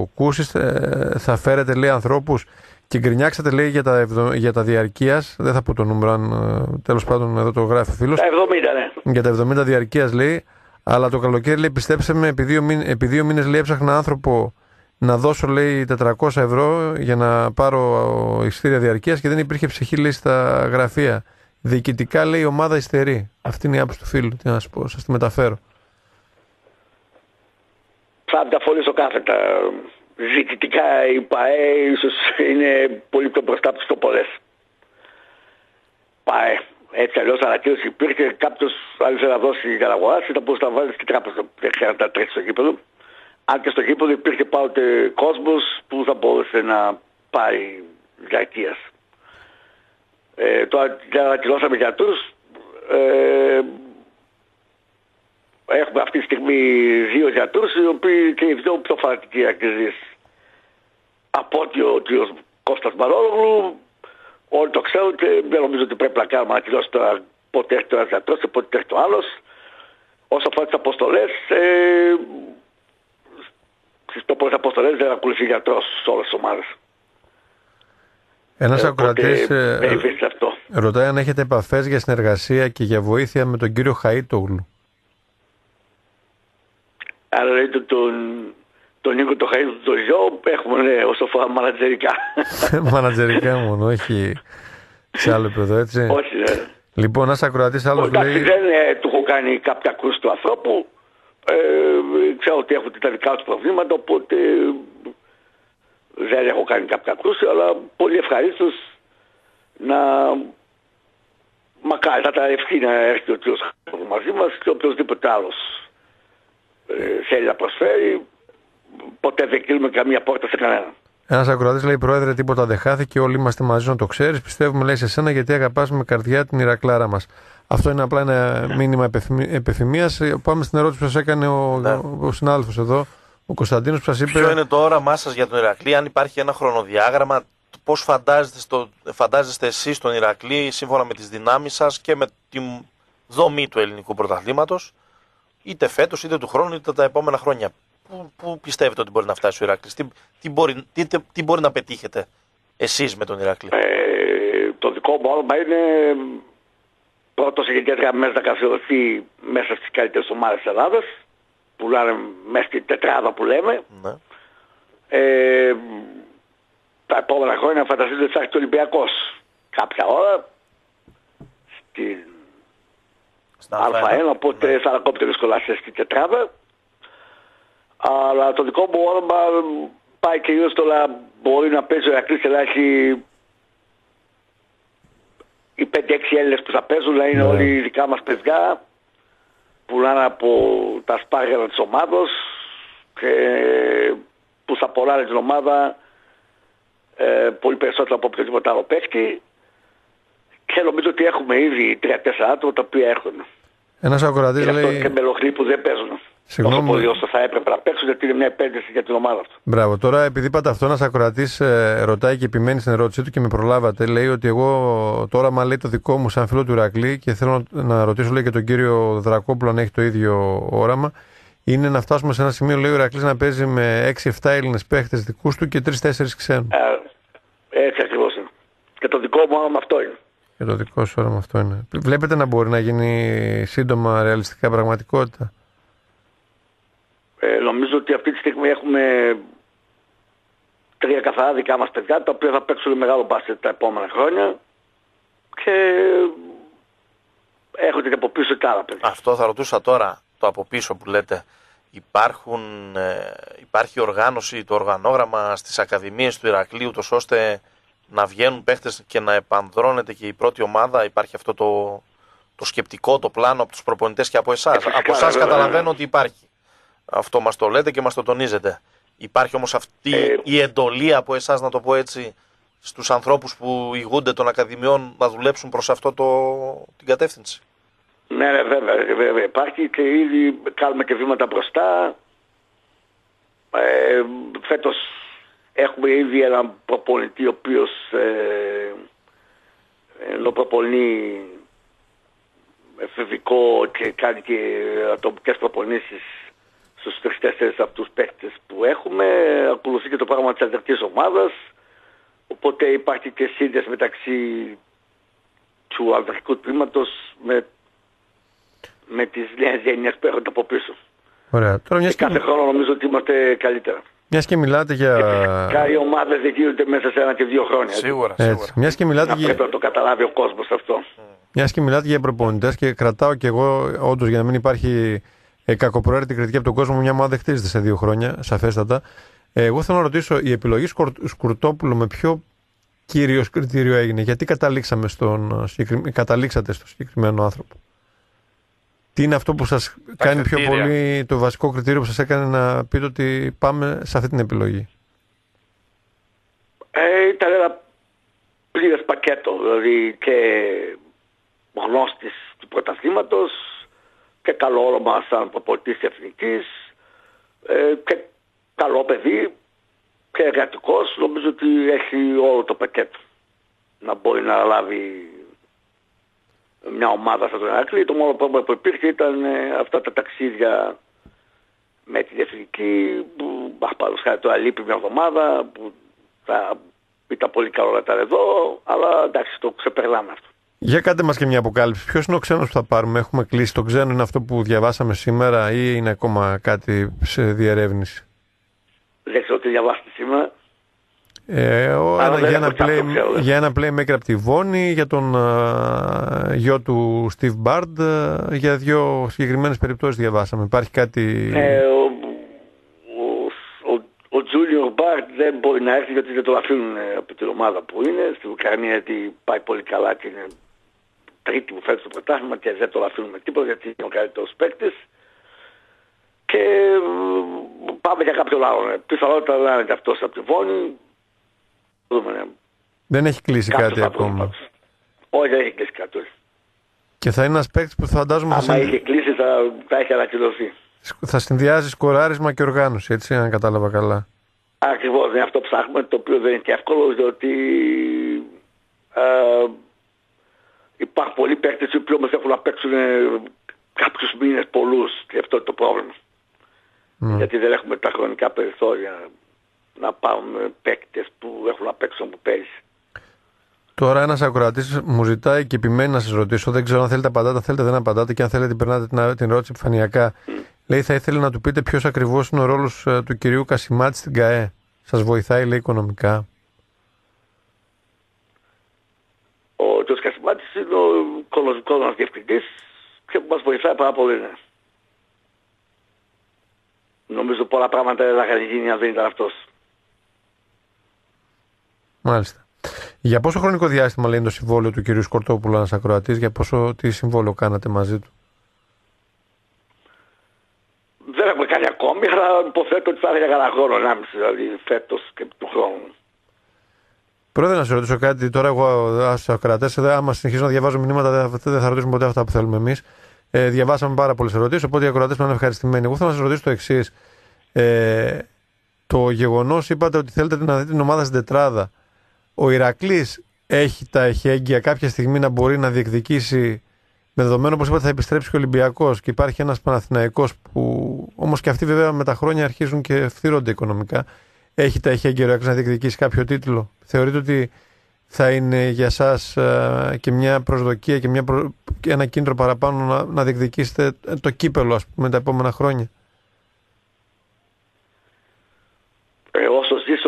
ο Κούσης, ε, θα φέρετε, λέει, ανθρώπους και γκρινιάξατε, λέει, για τα, ευδο- για τα διαρκείας. Δεν θα πω το νούμερο, αν ε, τέλος πάντων εδώ το γράφει ο φίλος Τα 70 ναι. για τα 70 διαρκείας λέει, αλλά το καλοκαίρι λέει πιστέψτε με, επί δύο, μήνες, επί δύο μήνες λέει έψαχνα άνθρωπο να δώσω λέει 400 ευρώ για να πάρω εισιτήρια διαρκείας και δεν υπήρχε ψυχή λέει στα γραφεία. Διοικητικά λέει η ομάδα υστερεί. Αυτή είναι η άποψη του φίλου. Τι να σας πω, σας τη μεταφέρω. θα μεταφορήσω κάθετα. Ζητητικά η ΠαΕ ίσως είναι πολύ πιο μπροστά από τις τοπολές. ΠαΕ. Έτσι αλλιώς ανακοίνωση υπήρχε κάποιος αν ήθελε να δώσει για να αγοράσει θα μπορούσε να βάλεις στην τράπεζα. Δεν χρειάζεται να τρέξει στο γήπεδο. Αν και στο γήπεδο υπήρχε πάντοτε κόσμος που θα μπορούσε να πάει διαρκείας. Ε, τώρα ανακοινώσαμε γιατρούς. Ε, έχουμε αυτή τη στιγμή δύο γιατρούς οι οποίοι και οι δύο πιο φανατικοί ακριτές. Από ότι ο κ. Κώστας Μαρόλογλου όλοι το ξέρουν και δεν νομίζω ότι πρέπει να κάνουμε ανακοινώσεις τώρα πότε έχει το ένας γιατρός και πότε έχει το άλλος. Όσο αφορά τις αποστολές, ε, στις πρώτες αποστολές δεν ακολουθεί γιατρός σε όλες τις ομάδες. Ένας Ε, ακροατής οπότε, ε, με υφίσταται αυτό. ρωτάει αν έχετε επαφές για συνεργασία και για βοήθεια με τον κύριο Χαΐτογλου. Αν λέτε τον, τον Νίκο το Χαΐδου του γιο, έχουμε ναι, όσο αφορά μανατζερικά. Μανατζερικά μόνο, όχι σε άλλο επίπεδο, έτσι. Όχι, ναι. Λοιπόν, ένας ακροατής άλλος Εντάξει, λέει... δεν ε, του έχω κάνει κάποια κρούση του ανθρώπου. Ε, ξέρω ότι έχουν τα δικά τους προβλήματα, οπότε ε, δεν έχω κάνει κάποια κρούση, αλλά πολύ ευχαρίστως να μακάρι θα τα ευχή να έρθει ο κύριος Χαΐδου μαζί μας και οποιοδήποτε άλλος ε, θέλει να προσφέρει. Ποτέ δεν κλείνουμε καμία πόρτα σε κανέναν. Ένας ακροατής λέει: Πρόεδρε, τίποτα δεν χάθηκε. Όλοι είμαστε μαζί να το ξέρεις. Πιστεύουμε, λέει, σε σένα γιατί αγαπάς με καρδιά την Ηρακλάρα μας. Αυτό είναι απλά ένα μήνυμα επιθυμία. Πάμε στην ερώτηση που σας έκανε ο, Ναι. ο, ο συνάδελφος εδώ, ο Κωνσταντίνος, που σας είπε. Ποιο είναι το όραμά σας για τον Ηρακλή, αν υπάρχει ένα χρονοδιάγραμμα, πώς φαντάζεστε, στο, φαντάζεστε εσείς τον Ηρακλή σύμφωνα με τις δυνάμεις σας και με τη δομή του ελληνικού πρωταθλήματος, είτε φέτος είτε του χρόνου είτε τα επόμενα χρόνια; Πού, πού πιστεύετε ότι μπορεί να φτάσει ο Ηρακλής, τι, τι, μπορεί, τι, τι, τι μπορεί να πετύχετε εσείς με τον Ηρακλή; Ε, το δικό μου όνομα είναι πρώτος γενικές γραμμές να καθιερωθεί μέσα στις καλύτερες ομάδες της Ελλάδας που λένε μέσα στην τετράδα που λέμε. Ναι. Ε, τα επόμενα χρόνια φανταστείτε ότι θα έχει το Ολυμπιακός κάποια ώρα στην Στα Α1, οπότε θα ανακόπτει δύσκολα σε στην τετράδα. Αλλά το δικό μου όνομα πάει κυρίως στο να μπορεί να παίζει ο Ηρακλής και να έχει οι 5-6 Έλληνες που θα παίζουν να είναι Ναι. όλοι δικά μας παιδιά που να είναι από τα σπάργανα της ομάδος και που θα ποράνε την ομάδα ε, πολύ περισσότερο από οποιοδήποτε άλλο παίχτη και νομίζω ότι έχουμε ήδη 3-4 άτομα τα οποία έχουν. Ένας ακροατής Γι' αυτό λέει. και μελοχροί που δεν παίζουν. Συγγνώμη. Όσο πολύ όσο θα έπρεπε να παίξουν γιατί είναι μια επένδυση για την ομάδα αυτό. Μπράβο. Τώρα, επειδή είπατε αυτό, ένα ακροατής ρωτάει και επιμένει στην ερώτησή του και με προλάβατε. Λέει ότι εγώ το όραμα λέει το δικό μου σαν φίλο του Ηρακλή και θέλω να ρωτήσω λέει και τον κύριο Δρακόπουλο αν έχει το ίδιο όραμα. Είναι να φτάσουμε σε ένα σημείο, λέει ο Ηρακλής, να παίζει με 6-7 Έλληνες παίχτες δικούς του και 3-4 ξένους. Ε, έτσι ακριβώς είναι. Και το δικό μου όνομα αυτό είναι. Και το δικό σου όραμα αυτό είναι. Βλέπετε να μπορεί να γίνει σύντομα ρεαλιστικά πραγματικότητα; Ε, νομίζω ότι αυτή τη στιγμή έχουμε τρία καθαρά δικά μας παιδιά τα οποία θα παίξουν μεγάλο μπάσκετ τα επόμενα χρόνια και έχονται και από πίσω και άλλα παιδιά. Αυτό θα ρωτούσα τώρα, το από πίσω που λέτε. Υπάρχουν, ε, υπάρχει οργάνωση, το οργανόγραμμα στις ακαδημίες του Ηρακλείου, τόσο ώστε να βγαίνουν παίχτες και να επανδρώνεται και η πρώτη ομάδα. Υπάρχει αυτό το, το σκεπτικό, το πλάνο από τους προπονητές και από εσάς. Ε, φυσικά, από εσάς βέβαια. καταλαβαίνω ότι υπάρχει. Αυτό μας το λέτε και μας το τονίζετε. Υπάρχει όμως αυτή Ε, η εντολή από εσάς, να το πω έτσι, στους ανθρώπους που ηγούνται των ακαδημιών να δουλέψουν προς αυτό το, την κατεύθυνση; Ναι, ναι, βέβαια, βέβαια υπάρχει και ήδη κάνουμε και βήματα μπροστά. Ε, φέτος έχουμε ήδη έναν προπονητή ο οποίος ε, ενώ προπονεί εφηβικό και κάνει και ατομικές προπονήσεις στους τρεις-τέσσερις από τους παίκτες που έχουμε. Ακολουθεί και το πράγμα της αδερφής ομάδας. Οπότε υπάρχει και σύνδεση μεταξύ του αδερφικού τμήματος με με τις νέες γενιές που έρχονται από πίσω. Ωραία. Τώρα, μιας Και κάθε και, χρόνο νομίζω ότι είμαστε καλύτερα. μιας και μιλάτε για. Φυσικά οι ομάδες δεν γίνονται μέσα σε ένα και δύο χρόνια. έτσι. Σίγουρα, σίγουρα. Έτσι. Μιας και μιλάτε Να για. πρέπει να το καταλάβει ο κόσμος αυτό. Μιας και μιλάτε για προπονητές και κρατάω κι εγώ, όντως για να μην υπάρχει ε, κακοπροαίρετη κριτική από τον κόσμο, μια ομάδα δεν χτίζεται σε δύο χρόνια, σαφέστατα. Ε, εγώ θέλω να ρωτήσω, η επιλογή Σκορ- Σκουρτόπουλου με ποιο κύριος κριτήριο έγινε, γιατί καταλήξαμε στον, ε, συγκεκρι- καταλήξατε στο συγκεκριμένο άνθρωπο; Τι είναι αυτό που σας κάνει πιο κριτήρια. πολύ, το βασικό κριτήριο που σας έκανε να πείτε ότι πάμε σε αυτή την επιλογή; Ε, ήταν ένα πλήρες πακέτο, δηλαδή και γνώστης του πρωταθλήματος και καλό όνομα σαν προπολιτής εθνικής ε, και καλό παιδί και εργατικός. Νομίζω ότι έχει όλο το πακέτο να μπορεί να λάβει μια ομάδα σαν τον Ερακλή. Το μόνο πρόβλημα που υπήρχε ήταν ε, αυτά τα ταξίδια με την εθνική που παραδοσιακά τώρα λείπει μια εβδομάδα που θα ήταν πολύ καλό να ήταν εδώ αλλά εντάξει το ξεπερνάμε αυτό. Για κάντε μας και μια αποκάλυψη. Ποιος είναι ο ξένος που θα πάρουμε; Έχουμε κλείσει. Το ξένο είναι αυτό που διαβάσαμε σήμερα ή είναι ακόμα κάτι σε διερεύνηση; Δεν ξέρω τι διαβάσετε σήμερα. Ε, ο, ένα, για, ένα play, για ένα playmaker από τη Βόνη, για τον uh, γιο του Steve Bard, uh, για δύο συγκεκριμένες περιπτώσεις διαβάσαμε. Υπάρχει κάτι... Ε, ο, ο, ο, Junior Bard δεν μπορεί να έρθει γιατί δεν το αφήνουν από την ομάδα που είναι. Στην Ουκρανία γιατί πάει πολύ καλά και είναι τρίτη που φέρει στο πρωτάθλημα και δεν το αφήνουμε τίποτα γιατί είναι ο καλύτερος παίκτης. Και πάμε για κάποιο άλλο. Πιθανότητα να είναι και αυτός από τη Βόνη. Ναι. Δεν έχει κλείσει κάτι ακόμα. Όχι, δεν έχει κλείσει κάτι. Και θα είναι ένας παίκτης που φαντάζομαι. Αν θα είχε κλείσει, θα, θα έχει ανακοινωθεί. Θα συνδυάζει σκοράρισμα και οργάνωση, έτσι, αν κατάλαβα καλά. Ακριβώς, είναι αυτό που ψάχνουμε, το οποίο δεν είναι και εύκολο, διότι ε, υπάρχουν πολλοί παίκτες οι οποίοι όμως έχουν να παίξουν κάποιους μήνες πολλούς και αυτό είναι το πρόβλημα. Mm. Γιατί δεν έχουμε τα χρονικά περιθώρια να πάμε παίκτες που έχουν να παίξουν από πέρυσι. Τώρα ένας ακροατής μου ζητάει και επιμένει να σας ρωτήσω. Δεν ξέρω αν θέλετε απαντάτε, θέλετε δεν απαντάτε και αν θέλετε περνάτε την, την ερώτηση επιφανειακά. Mm. Λέει θα ήθελε να του πείτε ποιος ακριβώς είναι ο ρόλος ε, του κυρίου Κασιμάτη στην ΚΑΕ. Σας βοηθάει, λέει, οικονομικά. Ο κ. Κασιμάτη είναι ο κολοσσικό μας διευθυντής και που μας βοηθάει πάρα πολύ. Ναι. Νομίζω πολλά πράγματα δεν θα είχαν γίνει αν δεν ήταν αυτός. Μάλιστα. Για πόσο χρονικό διάστημα λέει το συμβόλαιο του κυρίου Σκορτόπουλου ένας ακροατής, για πόσο τι συμβόλαιο κάνατε μαζί του; Δεν έχουμε κάνει ακόμη, αλλά υποθέτω ότι θα είναι για κανένα χρόνο, 1,5 δηλαδή φέτος και του χρόνου. Πρόεδρε, να σε ρωτήσω κάτι. Τώρα, εγώ στου ακροατέ, άμα συνεχίσω να διαβάζω μηνύματα, δεν θα ρωτήσουμε ποτέ αυτά που θέλουμε εμείς. Ε, διαβάσαμε πάρα πολλές ερωτήσεις, οπότε οι ακροατές είναι ευχαριστημένοι. Εγώ θέλω να σας ρωτήσω το εξής. Ε, το γεγονός, είπατε ότι θέλετε να δείτε την ομάδα στην τετράδα ο Ηρακλής έχει τα εχέγγυα κάποια στιγμή να μπορεί να διεκδικήσει με δεδομένο όπως είπατε θα επιστρέψει και ο Ολυμπιακός και υπάρχει ένας Παναθηναϊκός που όμως και αυτοί βέβαια με τα χρόνια αρχίζουν και φθύρονται οικονομικά. Έχει τα εχέγγυα ο να διεκδικήσει κάποιο τίτλο. Θεωρείτε ότι θα είναι για εσά και μια προσδοκία και, μια και ένα κίνητρο παραπάνω να, να διεκδικήσετε το κύπελο ας πούμε τα επόμενα χρόνια; Ε, όσο ζεις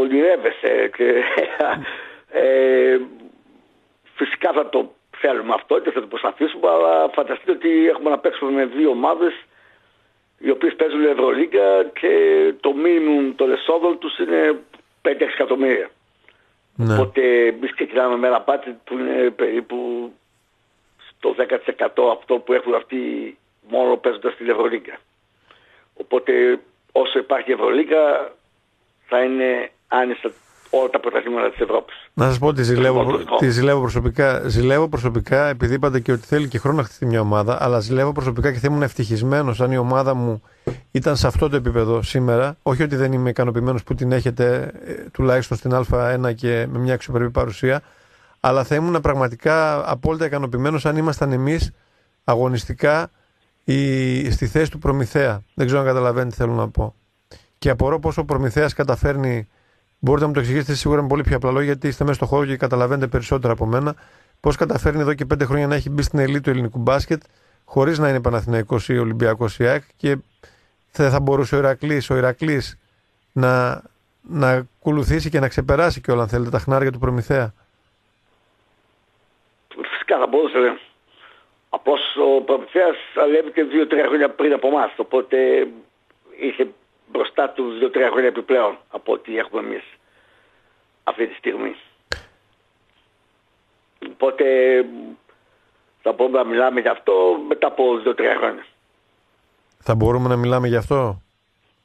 ονειρεύεσαι και ε, φυσικά θα το θέλουμε αυτό και θα το προσπαθήσουμε αλλά φανταστείτε ότι έχουμε να παίξουμε με δύο ομάδες οι οποίες παίζουν Ευρωλίγκα και το μήνυμο των εσόδων τους είναι 5-6 εκατομμύρια. Ναι. Οπότε εμείς ξεκινάμε με ένα πάτη που είναι περίπου στο 10% αυτό που έχουν αυτοί μόνο παίζοντας στην Ευρωλίγκα. Οπότε όσο υπάρχει Ευρωλίγα θα είναι άνιστα όλα τα πρωταθλήματα της Ευρώπης. Να σας πω ότι ζηλεύω, τη ζηλεύω προσωπικά. Ζηλεύω προσωπικά επειδή είπατε και ότι θέλει και χρόνο να χτίσει μια ομάδα, αλλά ζηλεύω προσωπικά και θα ήμουν ευτυχισμένος αν η ομάδα μου ήταν σε αυτό το επίπεδο σήμερα. Όχι ότι δεν είμαι ικανοποιημένος που την έχετε ε, τουλάχιστον στην Α1 και με μια αξιοπρεπή παρουσία, αλλά θα ήμουν πραγματικά απόλυτα ικανοποιημένος αν ήμασταν εμείς αγωνιστικά η, στη θέση του Προμηθέα. Δεν ξέρω αν καταλαβαίνετε τι θέλω να πω. Και απορώ πόσο ο Προμηθέας καταφέρνει. Μπορείτε να μου το εξηγήσετε σίγουρα με πολύ πιο απλά λόγια, γιατί είστε μέσα στο χώρο και καταλαβαίνετε περισσότερα από μένα. Πώς καταφέρνει εδώ και πέντε χρόνια να έχει μπει στην ελίτ του ελληνικού μπάσκετ, χωρίς να είναι Παναθηναϊκός ή Ολυμπιακός ή ΑΕΚ, και θα, θα μπορούσε ο Ηρακλής ο Ηρακλής να, να ακολουθήσει και να ξεπεράσει και όλα, αν θέλετε, τα χνάρια του Προμηθέα. Φυσικά θα μπορούσε. Ναι. Απλώς ο Προμηθέας αλεύει δύο-τρία χρόνια πριν από εμάς, οπότε είχε μπροστά τους δύο-τρία χρόνια επιπλέον από ό,τι έχουμε εμείς αυτή τη στιγμή. Οπότε θα μπορούμε να μιλάμε γι' αυτό μετά από δύο-τρία χρόνια. Θα μπορούμε να μιλάμε γι' αυτό;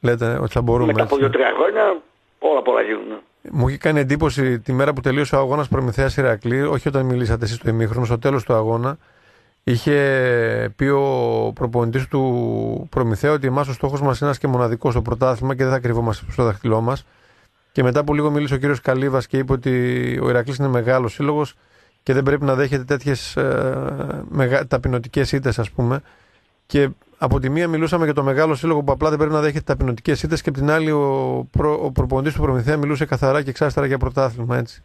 Λέτε ότι θα μπορούμε. Μετά από δύο-τρία χρόνια όλα πολλά γίνουν. μου είχε κάνει εντύπωση τη μέρα που τελείωσε ο αγώνας Προμηθέας Ηρακλή, όχι όταν μιλήσατε εσείς στο ημίχρονο, στο τέλος του αγώνα, είχε πει ο προπονητής του Προμηθέα ότι εμάς ο στόχος μας είναι ένας και μοναδικός στο πρωτάθλημα και δεν θα κρυβόμαστε στο δάχτυλό μας. Και μετά από λίγο μίλησε ο κύριος Καλύβας και είπε ότι ο Ηρακλής είναι μεγάλος σύλλογος και δεν πρέπει να δέχεται τέτοιες ε, ταπεινωτικές ήττες, ας πούμε. Και από τη μία μιλούσαμε για το μεγάλο σύλλογο που απλά δεν πρέπει να δέχεται ταπεινωτικές ήττες και από την άλλη ο, προ, ο προπονητής του Προμηθέα μιλούσε καθαρά και εξάστερα για πρωτάθλημα έτσι.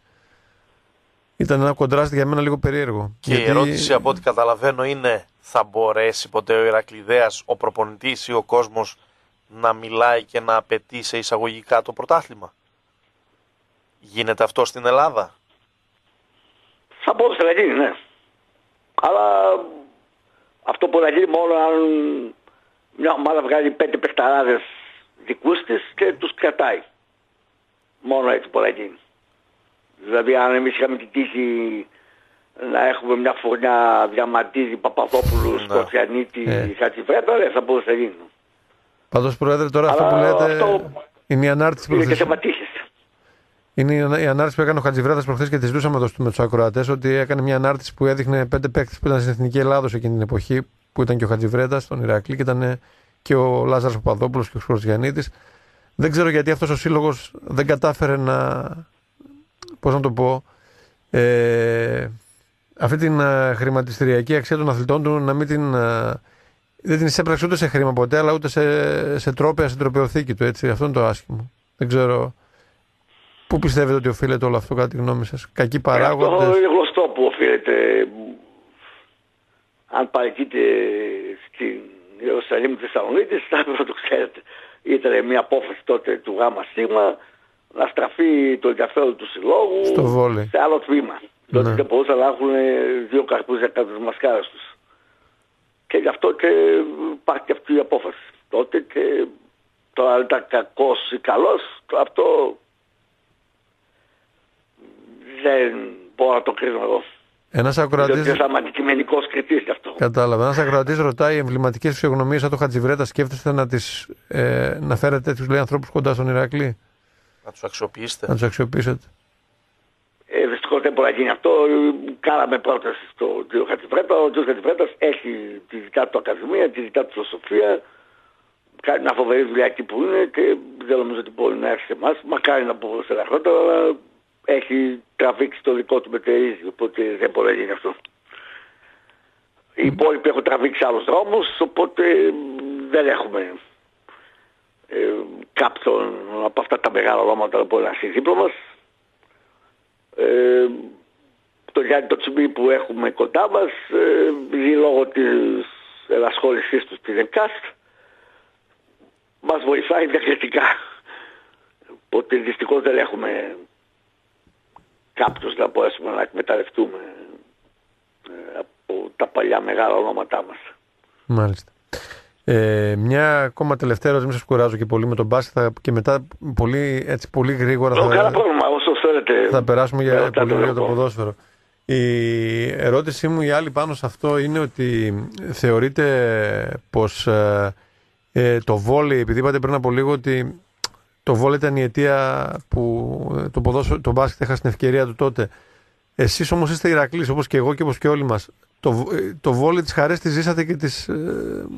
Ήταν ένα κοντράστι για μένα λίγο περίεργο. Και γιατί... η ερώτηση από ό,τι καταλαβαίνω είναι θα μπορέσει ποτέ ο Ηρακλειδέας, ο προπονητής ή ο κόσμος να μιλάει και να απαιτεί σε εισαγωγικά το πρωτάθλημα; Γίνεται αυτό στην Ελλάδα; Θα μπορούσε να γίνει, ναι. Αλλά αυτό μπορεί να γίνει μόνο αν μια ομάδα βγάλει πέντε παιχταράδες δικούς της και τους κρατάει. Μόνο έτσι μπορεί να γίνει. Δηλαδή αν εμείς είχαμε την τύχη να έχουμε μια φωνιά Διαμαντίδη, Παπαδόπουλου, ναι. Σκοτιανίτη, ε. Χατζηβρέτα, δεν θα μπορούσε να γίνει. Πάντως Πρόεδρε τώρα αυτό που λέτε αυτό είναι η ανάρτηση που είναι και Είναι η ανάρτηση που έκανε ο Χατζηβρέτα προχθές και τη ζητούσαμε εδώ με τους ακροατές ότι έκανε μια ανάρτηση που έδειχνε πέντε παίκτες που ήταν στην Εθνική Ελλάδος εκείνη την εποχή που ήταν και ο Χατζηβρέτας στον Ηρακλή και ήταν και ο Λάζαρος Παπαδόπουλος και ο Σκορτζιανίτη. Δεν ξέρω γιατί αυτός ο σύλλογος δεν κατάφερε να, πώς να το πω, ε, αυτή την uh, χρηματιστηριακή αξία των αθλητών του να μην την. Uh, δεν την εισέπραξε ούτε σε χρήμα ποτέ, αλλά ούτε σε, σε τρόπια, σε τροπιοθήκη του. Έτσι. Αυτό είναι το άσχημο. Δεν ξέρω. Πού πιστεύετε ότι οφείλεται όλο αυτό, κατά τη γνώμη σας, Κακοί παράγοντε. Αυτό είναι γνωστό που οφείλεται. Αν παρεκείτε στην Ιερουσαλήμ της Θεσσαλονίκης, θα το ξέρετε. Ήταν μια απόφαση τότε του ΓΑΜΑ ΣΥΓΜΑ να στραφεί το ενδιαφέρον του συλλόγου Στο σε άλλο τμήμα. Ναι. δεν μπορούσαν να έχουν δύο καρπούς για τις μασκάρες τους. Και γι' αυτό και υπάρχει αυτή η απόφαση. Τότε και το αν ήταν κακός ή καλός, αυτό δεν μπορώ να το κρίνω εγώ. Ένας ακροατή. Δεν θα είμαι αντικειμενικός κριτής γι' αυτό. Κατάλαβα. Ένας ακροατής ρωτάει: Οι εμβληματικές φυσιογνωμίες σαν το Χατζιβρέτα σκέφτεστε να, τις, ε, να φέρετε τέτοιου ανθρώπους κοντά στον Ηρακλή; Να τους αξιοποιήσετε. Να τους αξιοποιήσετε. Ε, Δυστυχώς δεν μπορεί να γίνει αυτό. Κάναμε πρόταση στον κ. Χατζηφρέτα. Ο κ. Χατζηφρέτα έχει τη δικά του ακαδημία, τη δικά του φιλοσοφία. Κάνει μια φοβερή δουλειά εκεί που είναι και δεν νομίζω ότι μπορεί να έρθει σε εμάς. Μακάρι να μπορούσε να έρθει, αλλά έχει τραβήξει το δικό του μετερίζει. Οπότε δεν μπορεί να γίνει αυτό. Οι υπόλοιποι έχουν τραβήξει άλλους δρόμους, οπότε δεν έχουμε ε, κάποιον από αυτά τα μεγάλα ονόματα που μπορεί να είναι δίπλα μας. Ε, το Γιάννη το Τσιμπή που έχουμε κοντά μας, ε, λόγω της ενασχόλησής τους στην ΕΚΑΣΤ, μας βοηθάει διακριτικά. Οπότε δυστυχώς δεν έχουμε κάποιους να μπορέσουμε να εκμεταλλευτούμε ε, από τα παλιά μεγάλα ονόματά μας. Μάλιστα. Ε, μια ακόμα τελευταία ερώτηση, μην σας κουράζω και πολύ με τον μπάσκετ και μετά πολύ, έτσι, πολύ γρήγορα θα, πρόβλημα, όσο θέλετε. θα περάσουμε για πολύ γρήγορα το ποδόσφαιρο. Η ερώτησή μου η άλλη πάνω σε αυτό είναι ότι θεωρείτε πως ε, ε, το βόλεϊ, επειδή είπατε πριν από λίγο ότι το βόλεϊ ήταν η αιτία που το, ποδόσφαιρο, το μπάσκετ έχασε την ευκαιρία του τότε. Εσείς όμως είστε Ηρακλής όπως και εγώ και όπως και όλοι μας το, το βόλιο της χαρές τη ζήσατε και τι. Ε,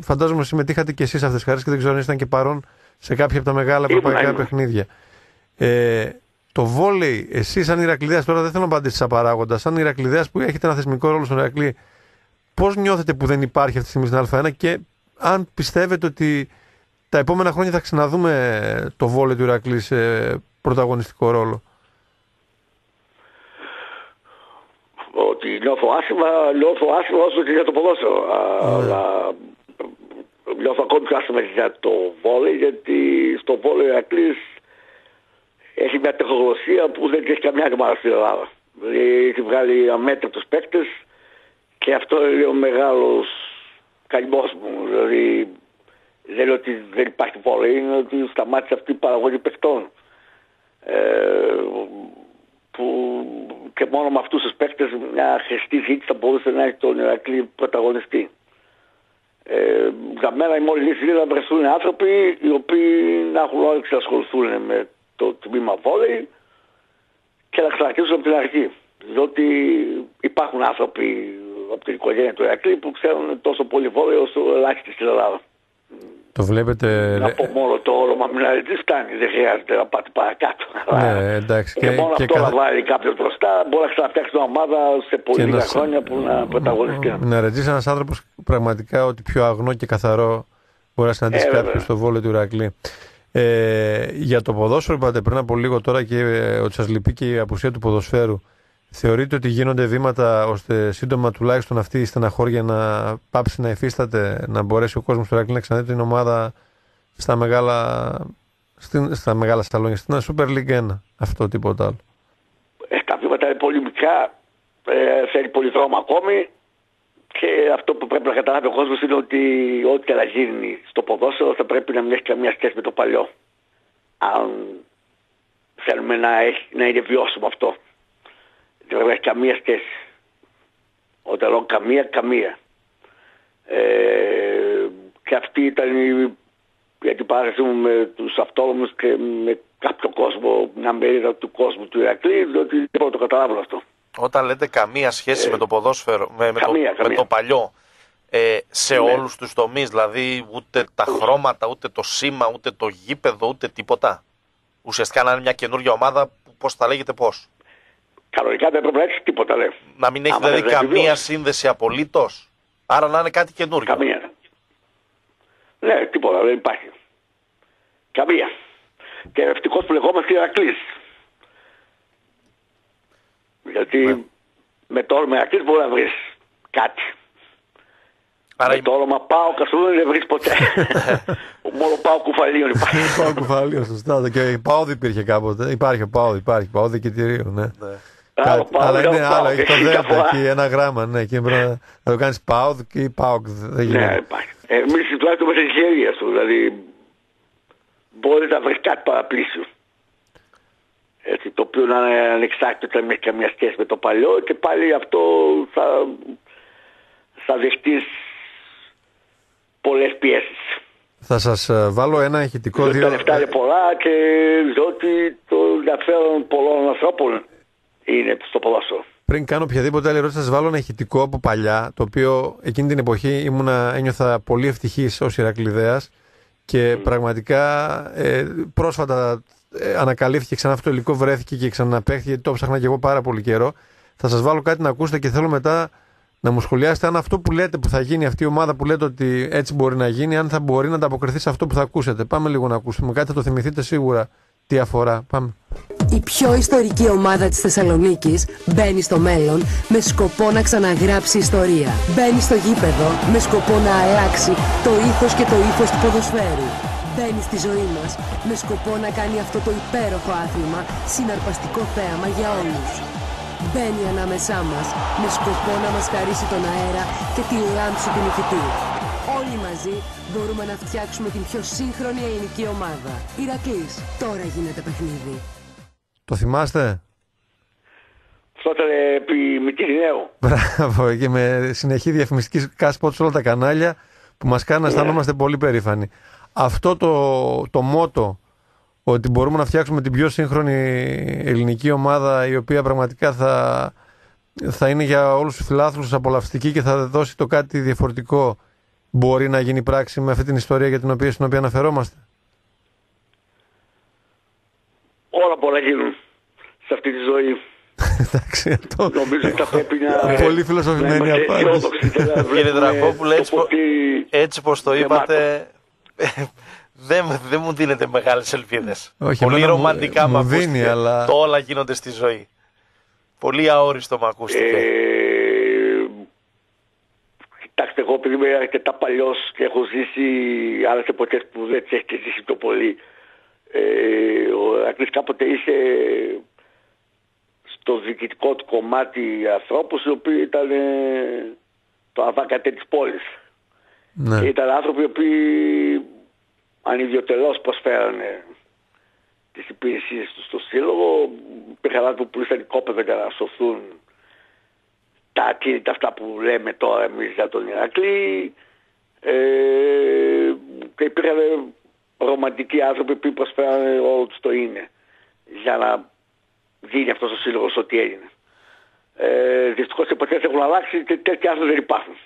φαντάζομαι συμμετείχατε και εσείς αυτές τις χαρές και δεν ξέρω αν ήσταν και παρόν σε κάποια από τα μεγάλα ευρωπαϊκά παιχνίδια. Ε, το βόλεϊ, εσεί σαν Ηρακλειδέα, τώρα δεν θέλω να απαντήσω σαν παράγοντας, σαν Ηρακλειδέα που έχετε ένα θεσμικό ρόλο στον Ηρακλή, πώς νιώθετε που δεν υπάρχει αυτή τη στιγμή στην Α1 και αν πιστεύετε ότι τα επόμενα χρόνια θα ξαναδούμε το βόλεϊ του Ηρακλή σε πρωταγωνιστικό ρόλο; Ότι νιώθω άσχημα, νιώθω άσχημα όσο και για το ποδόσφαιρο. Ναι. Αλλά νιώθω ακόμη πιο άσχημα για το βόλεϊ, γιατί στο βόλεϊ Ακλής έχει μια τεχνογνωσία που δεν έχει καμιά ομάδα στην Ελλάδα. Δηλαδή έχει βγάλει αμέτρητους παίκτες και αυτό είναι ο μεγάλος καλυμός μου. Δηλαδή δεν είναι ότι δεν υπάρχει βόλεϊ, είναι ότι σταμάτησε αυτή η παραγωγή παιχτών. Ε, που και μόνο με αυτούς τους παίκτες μια χρηστή ζήτηση θα μπορούσε να έχει τον Ηρακλή πρωταγωνιστή. Ε, για μένα η μόνη λύση είναι να βρεθούν άνθρωποι οι οποίοι να έχουν όρεξη να ασχοληθούν με το τμήμα βόλεϊ και να ξαναρχίσουν από την αρχή. Διότι υπάρχουν άνθρωποι από την οικογένεια του Ερακλή που ξέρουν τόσο πολύ βόρειο όσο ελάχιστοι στην Ελλάδα. Το βλέπετε... Να πω μόνο το όνομα Μιναρετή φτάνει, δεν χρειάζεται να πάτε παρακάτω. Ναι, εντάξει. Και, και μόνο και αυτό καθ... να βάλει κάποιος μπροστά μπορεί να ξαναφτιάξει την ομάδα σε πολύ λίγα ένας... χρόνια που να πρωταγωνιστεί. Μιναρετή είναι ένας άνθρωπος πραγματικά ότι πιο αγνό και καθαρό μπορεί να συναντήσει ε, κάποιο στο βόλιο του Ηρακλή. Ε, για το ποδόσφαιρο είπατε πριν από λίγο τώρα και ε, ότι σας λυπεί και η απουσία του ποδοσφαίρου. Θεωρείτε ότι γίνονται βήματα ώστε σύντομα τουλάχιστον αυτή η στεναχώρια να πάψει να υφίσταται, να μπορέσει ο κόσμος του Ηρακλή να ξαναδεί την ομάδα στα μεγάλα, στην, στα μεγάλα σαλόνια, στην Super League 1. Αυτό τίποτα άλλο; Ε, τα βήματα είναι πολύ μικρά, ε, θέλει πολύ δρόμο ακόμη και αυτό που πρέπει να καταλάβει ο κόσμος είναι ότι ό,τι και να γίνει στο ποδόσφαιρο θα πρέπει να μην έχει καμία σχέση με το παλιό. Αν θέλουμε να, έχει, να είναι βιώσιμο αυτό. Δεν πρέπει να έχει καμία σχέση. Όταν λέω καμία, καμία. Ε, και αυτή ήταν η, η αντιπάραση μου με τους αυτόνομους και με κάποιο κόσμο, μια μερίδα του κόσμου του Ηρακλή, διότι δεν μπορώ να το καταλάβω αυτό. Όταν λέτε καμία σχέση ε, με το ποδόσφαιρο, με, με, το, με το παλιό, ε, σε ναι. όλους τους τομείς, δηλαδή ούτε τα χρώματα, ούτε το σήμα, ούτε το γήπεδο, ούτε τίποτα. Ουσιαστικά να είναι μια καινούργια ομάδα, πώς θα λέγεται πώς. Κανονικά δεν πρέπει να έχεις τίποτα, λέει. Να μην έχεις δηλαδή καμία σύνδεση απολύτως. Άρα να είναι κάτι καινούργιο. Καμία. Ναι, τίποτα, δεν υπάρχει. Καμία. Και ευτυχώς που λεγόμαστε Ηρακλής. Γιατί ναι. με το όνομα Ηρακλής μπορεί να βρεις κάτι. Άρα με το όνομα Πάο Καστούδων δεν βρεις ποτέ. Μόνο Πάο Κουφαλίων υπάρχει. Πάο Κουφαλίων, σωστά. Και Πάο δεν υπήρχε κάποτε. Υπάρχει Πάο, υπάρχει. Πάο δικητηρίο, ναι. ναι. Κάτι, αλλά είναι άλλο, έχει το δέλτα εκεί, ένα γράμμα, ναι, και να το κάνεις ΠΑΟΔ και ΠΑΟΚ, δεν γίνεται. Ναι, υπάρχει. Εμείς τουλάχιστον με την χέρια σου, δηλαδή μπορεί να βρεις κάτι παραπλήσιο. Έτσι, το οποίο να είναι ανεξάρτητο, δεν έχει καμία σχέση με το παλιό και πάλι αυτό θα, θα δεχτείς πολλές πιέσεις. Θα σας ε, βάλω ένα ηχητικό δύο... Τα λεφτά είναι πολλά και διότι το ενδιαφέρον πολλών ανθρώπων είναι στο ποδόσφαιρο. Πριν κάνω οποιαδήποτε άλλη ερώτηση, θα σας βάλω ένα ηχητικό από παλιά, το οποίο εκείνη την εποχή ήμουνα, ένιωθα πολύ ευτυχής ως Ηρακλειδέας και πραγματικά ε, πρόσφατα ε, ανακαλύφθηκε ξανά αυτό το υλικό, βρέθηκε και ξαναπέχθηκε, το ψάχνα και εγώ πάρα πολύ καιρό. Θα σας βάλω κάτι να ακούσετε και θέλω μετά να μου σχολιάσετε αν αυτό που λέτε που θα γίνει αυτή η ομάδα που λέτε ότι έτσι μπορεί να γίνει, αν θα μπορεί να ανταποκριθεί σε αυτό που θα ακούσετε. Πάμε λίγο να ακούσουμε. Κάτι θα το θυμηθείτε σίγουρα τι αφορά. Πάμε η πιο ιστορική ομάδα της Θεσσαλονίκης μπαίνει στο μέλλον με σκοπό να ξαναγράψει ιστορία. Μπαίνει στο γήπεδο με σκοπό να αλλάξει το ήθος και το ύφος του ποδοσφαίρου. Μπαίνει στη ζωή μας με σκοπό να κάνει αυτό το υπέροχο άθλημα συναρπαστικό θέαμα για όλους. Μπαίνει ανάμεσά μας με σκοπό να μας χαρίσει τον αέρα και τη λάμψη του νικητή. Όλοι μαζί μπορούμε να φτιάξουμε την πιο σύγχρονη ελληνική ομάδα. Ηρακλής, τώρα γίνεται παιχνίδι. Το θυμάστε; Αυτό ήταν επί Μητυρινέου. Μπράβο, και με συνεχή διαφημιστική κάσποτ σε όλα τα κανάλια που μας κάνει να ναι. αισθανόμαστε πολύ περήφανοι. Αυτό το, το μότο ότι μπορούμε να φτιάξουμε την πιο σύγχρονη ελληνική ομάδα η οποία πραγματικά θα, θα είναι για όλους τους φιλάθλους απολαυστική και θα δώσει το κάτι διαφορετικό μπορεί να γίνει πράξη με αυτή την ιστορία για την οποία, στην οποία αναφερόμαστε; Όλα πολλά γίνουν σε αυτή τη ζωή. Εντάξει, αυτό... Νομίζω ότι θα πρέπει να... Πολύ φιλοσοφημένη απάντηση. Κύριε Δρακόπουλε, έτσι, έτσι πως το είπατε, δεν, δεν μου δίνετε μεγάλες ελπίδες. Όχι, Πολύ ρομαντικά μου, μου δίνει, αλλά... Το όλα γίνονται στη ζωή. Πολύ αόριστο μου ακούστηκε. Ε, κοιτάξτε, εγώ επειδή είμαι αρκετά παλιός και έχω ζήσει άλλες εποχές που δεν τις έχετε ζήσει το πολύ. Ε, ο Ερακλής κάποτε είχε στο διοικητικό του κομμάτι ανθρώπους οι οποίοι ήταν ε, το αβάκατε της πόλης. Ναι. Και ήταν άνθρωποι οι οποίοι ανιδιοτελώς προσφέρανε τις υπηρεσίες τους στο σύλλογο. Υπήρχαν άνθρωποι που ήρθαν κόπευε για να σωθούν τα ακίνητα αυτά που λέμε τώρα εμείς για τον Ηρακλή. Ε, και υπήρχαν ρομαντικοί άνθρωποι που προσφέρανε όλο τους το είναι για να δίνει αυτός ο σύλλογος ό,τι έγινε. Ε, δυστυχώς οι εποχές έχουν αλλάξει και τέτοιοι άνθρωποι δεν υπάρχουν.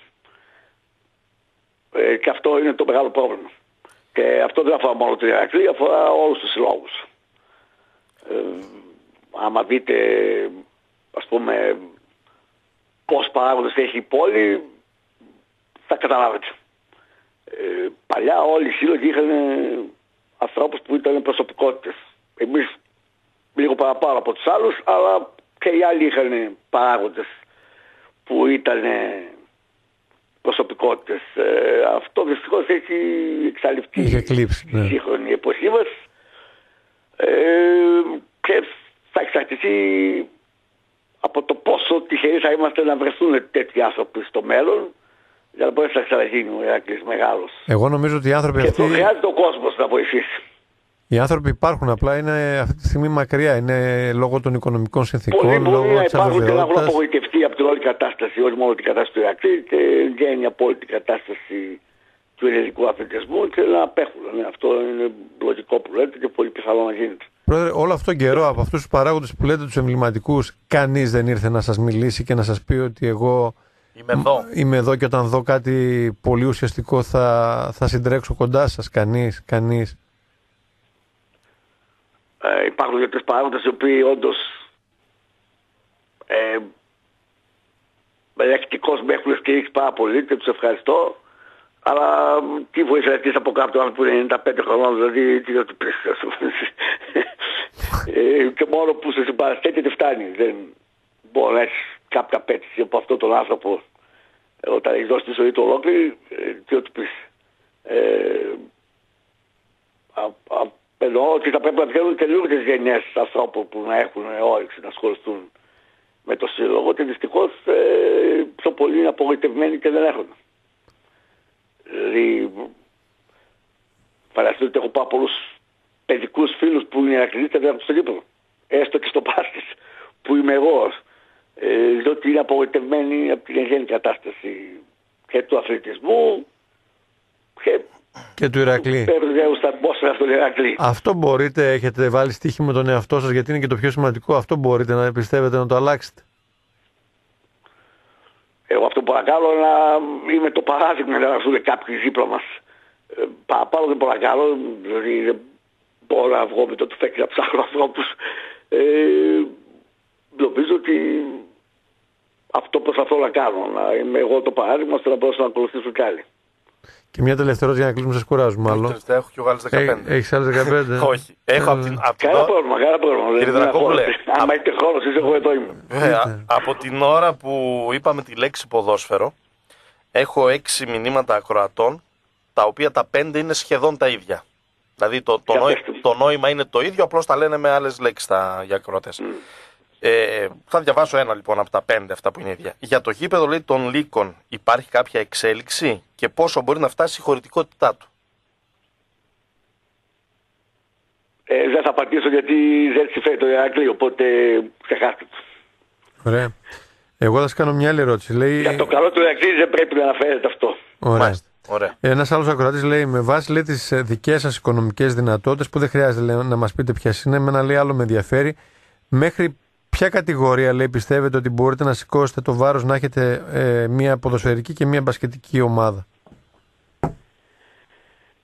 Ε, και αυτό είναι το μεγάλο πρόβλημα. Και αυτό δεν αφορά μόνο την Ηρακλή, αφορά όλους τους συλλόγους. Ε, άμα δείτε, ας πούμε, πώς παράγοντες έχει η πόλη, θα καταλάβετε. Ε, παλιά όλοι οι σύλλογοι είχαν ανθρώπους που ήταν προσωπικότητες. Εμείς λίγο παραπάνω από τους άλλους, αλλά και οι άλλοι είχαν παράγοντες που ήταν προσωπικότητες. Ε, αυτό δυστυχώς έχει εξαλειφθεί Είχε κλείψει, ναι. η σύγχρονη εποχή μας ε, και θα εξαρτηθεί από το πόσο τυχεροί θα είμαστε να βρεθούν τέτοιοι άνθρωποι στο μέλλον για να μπορέσει να ξαναγίνει ο Ηράκλης μεγάλος. Εγώ νομίζω ότι οι άνθρωποι Και αυτοί, το χρειάζεται ο κόσμος να βοηθήσει. οι άνθρωποι υπάρχουν, απλά είναι αυτή τη στιγμή μακριά. Είναι λόγω των οικονομικών Πολλοί συνθήκων, μπορεί λόγω να της υπάρχουν και να έχουν αβεβαιότητας. απογοητευτεί από την όλη κατάσταση, όχι μόνο την κατάσταση του Ηρακλή και γένει από όλη την κατάσταση του ελληνικού αθλητισμού και να απέχουν. Ναι, αυτό είναι λογικό που λέτε και πολύ πιθανό να γίνεται. Πρόεδρε, όλο αυτόν τον καιρό από αυτούς τους παράγοντες που λέτε τους εμβληματικούς, κανείς δεν ήρθε να σας μιλήσει και να σας πει ότι εγώ Είμαι εδώ. είμαι εδώ και όταν δω κάτι πολύ ουσιαστικό θα, θα συντρέξω κοντά σας. Κανείς, κανείς. Ε, υπάρχουν δύο τρεις παράγοντες οι οποίοι όντως ε, ελεκτικώς με έχουν στηρίξει πάρα πολύ και τους ευχαριστώ. Αλλά μ, τι βοήθεια να ζητήσει από κάποιον άνθρωπος που είναι 95 χρονών, δηλαδή τι να του πεις. ας πούμε. ε, και μόνο που σε συμπαραστέκει δεν φτάνει. Δεν μπορεί να έχεις κάποια απέτηση από αυτόν τον άνθρωπο ε, όταν έχεις δώσει τη ζωή του ολόκληρη, ε, τι να του πεις. Ε, α- α- εννοώ ότι θα πρέπει να βγαίνουν καινούργιες γενιές ανθρώπων που να έχουν όρεξη να ασχοληθούν με το σύλλογο και δυστυχώς ε, πιο πολλοί είναι απογοητευμένοι και δεν έχουν. Δηλαδή, φανταστείτε ότι έχω πάρα πολλούς παιδικούς φίλους που είναι Ηρακλήδες και δεν έχουν στο γήπεδο. Έστω και στο μπάσκετ που είμαι εγώ. Ε, διότι είναι απογοητευμένοι από την εγγέννη κατάσταση και του αθλητισμού και Και του Ηρακλή. Περδέου στα μπόσφαιρα στον Ηρακλή. Αυτό μπορείτε, έχετε βάλει στοίχη με τον εαυτό σας γιατί είναι και το πιο σημαντικό. Αυτό μπορείτε να πιστεύετε να το αλλάξετε. Εγώ αυτό που παρακαλώ να είμαι το παράδειγμα να έρθουν κάποιοι δίπλα μας. Ε, παραπάνω δεν παρακαλώ, δηλαδή δεν μπορώ να βγω με το τουφέκι να ψάχνω ανθρώπους. Ε, νομίζω ότι αυτό προσπαθώ να κάνω, να είμαι εγώ το παράδειγμα ώστε να μπορέσω να ακολουθήσω κι άλλοι. Και μια τελευταία ερώτηση για να κλείσουμε, σας κουράζουμε άλλο. Τελευταία έχω και εγώ άλλες 15. Έχεις άλλες 15. Όχι. Έχω από την, απ' την Κανένα ώρα- πρόβλημα, κανένα πρόβλημα. Κύριε Δεν είναι Δρακόπουλε, αγχώνεσαι. Άμα έχετε χρόνο, εσείς εγώ εδώ είμαι. Βέβαια, από την ώρα που είπαμε τη λέξη ποδόσφαιρο, έχω έξι μηνύματα ακροατών, τα οποία τα πέντε είναι σχεδόν τα ίδια. Δηλαδή το, το, Για νόη- πες τους. το νόημα είναι το ίδιο, απλώς τα λένε με άλλες λέξεις τα, για ακροατές. Ε, θα διαβάσω ένα λοιπόν από τα πέντε αυτά που είναι ίδια. Για το γήπεδο λέει των λύκων υπάρχει κάποια εξέλιξη και πόσο μπορεί να φτάσει η χωρητικότητά του; Ε, δεν θα απαντήσω γιατί δεν συμφέρει το Ηρακλή, οπότε ξεχάστε το. Ωραία. Εγώ θα σας κάνω μια άλλη ερώτηση. Λέει... Για το καλό του Ηρακλή δεν πρέπει να αναφέρεται αυτό. Ωραία. Μάλιστα. Ωραία. Ένας άλλος ακροατής λέει: Με βάση λέει, τις δικές σας οικονομικές δυνατότητες, που δεν χρειάζεται λέει, να μας πείτε ποιες είναι, εμένα λέει άλλο με ενδιαφέρει, μέχρι ποια κατηγορία λέει, πιστεύετε ότι μπορείτε να σηκώσετε το βάρος να έχετε ε, μία ποδοσφαιρική και μία μπασκετική ομάδα;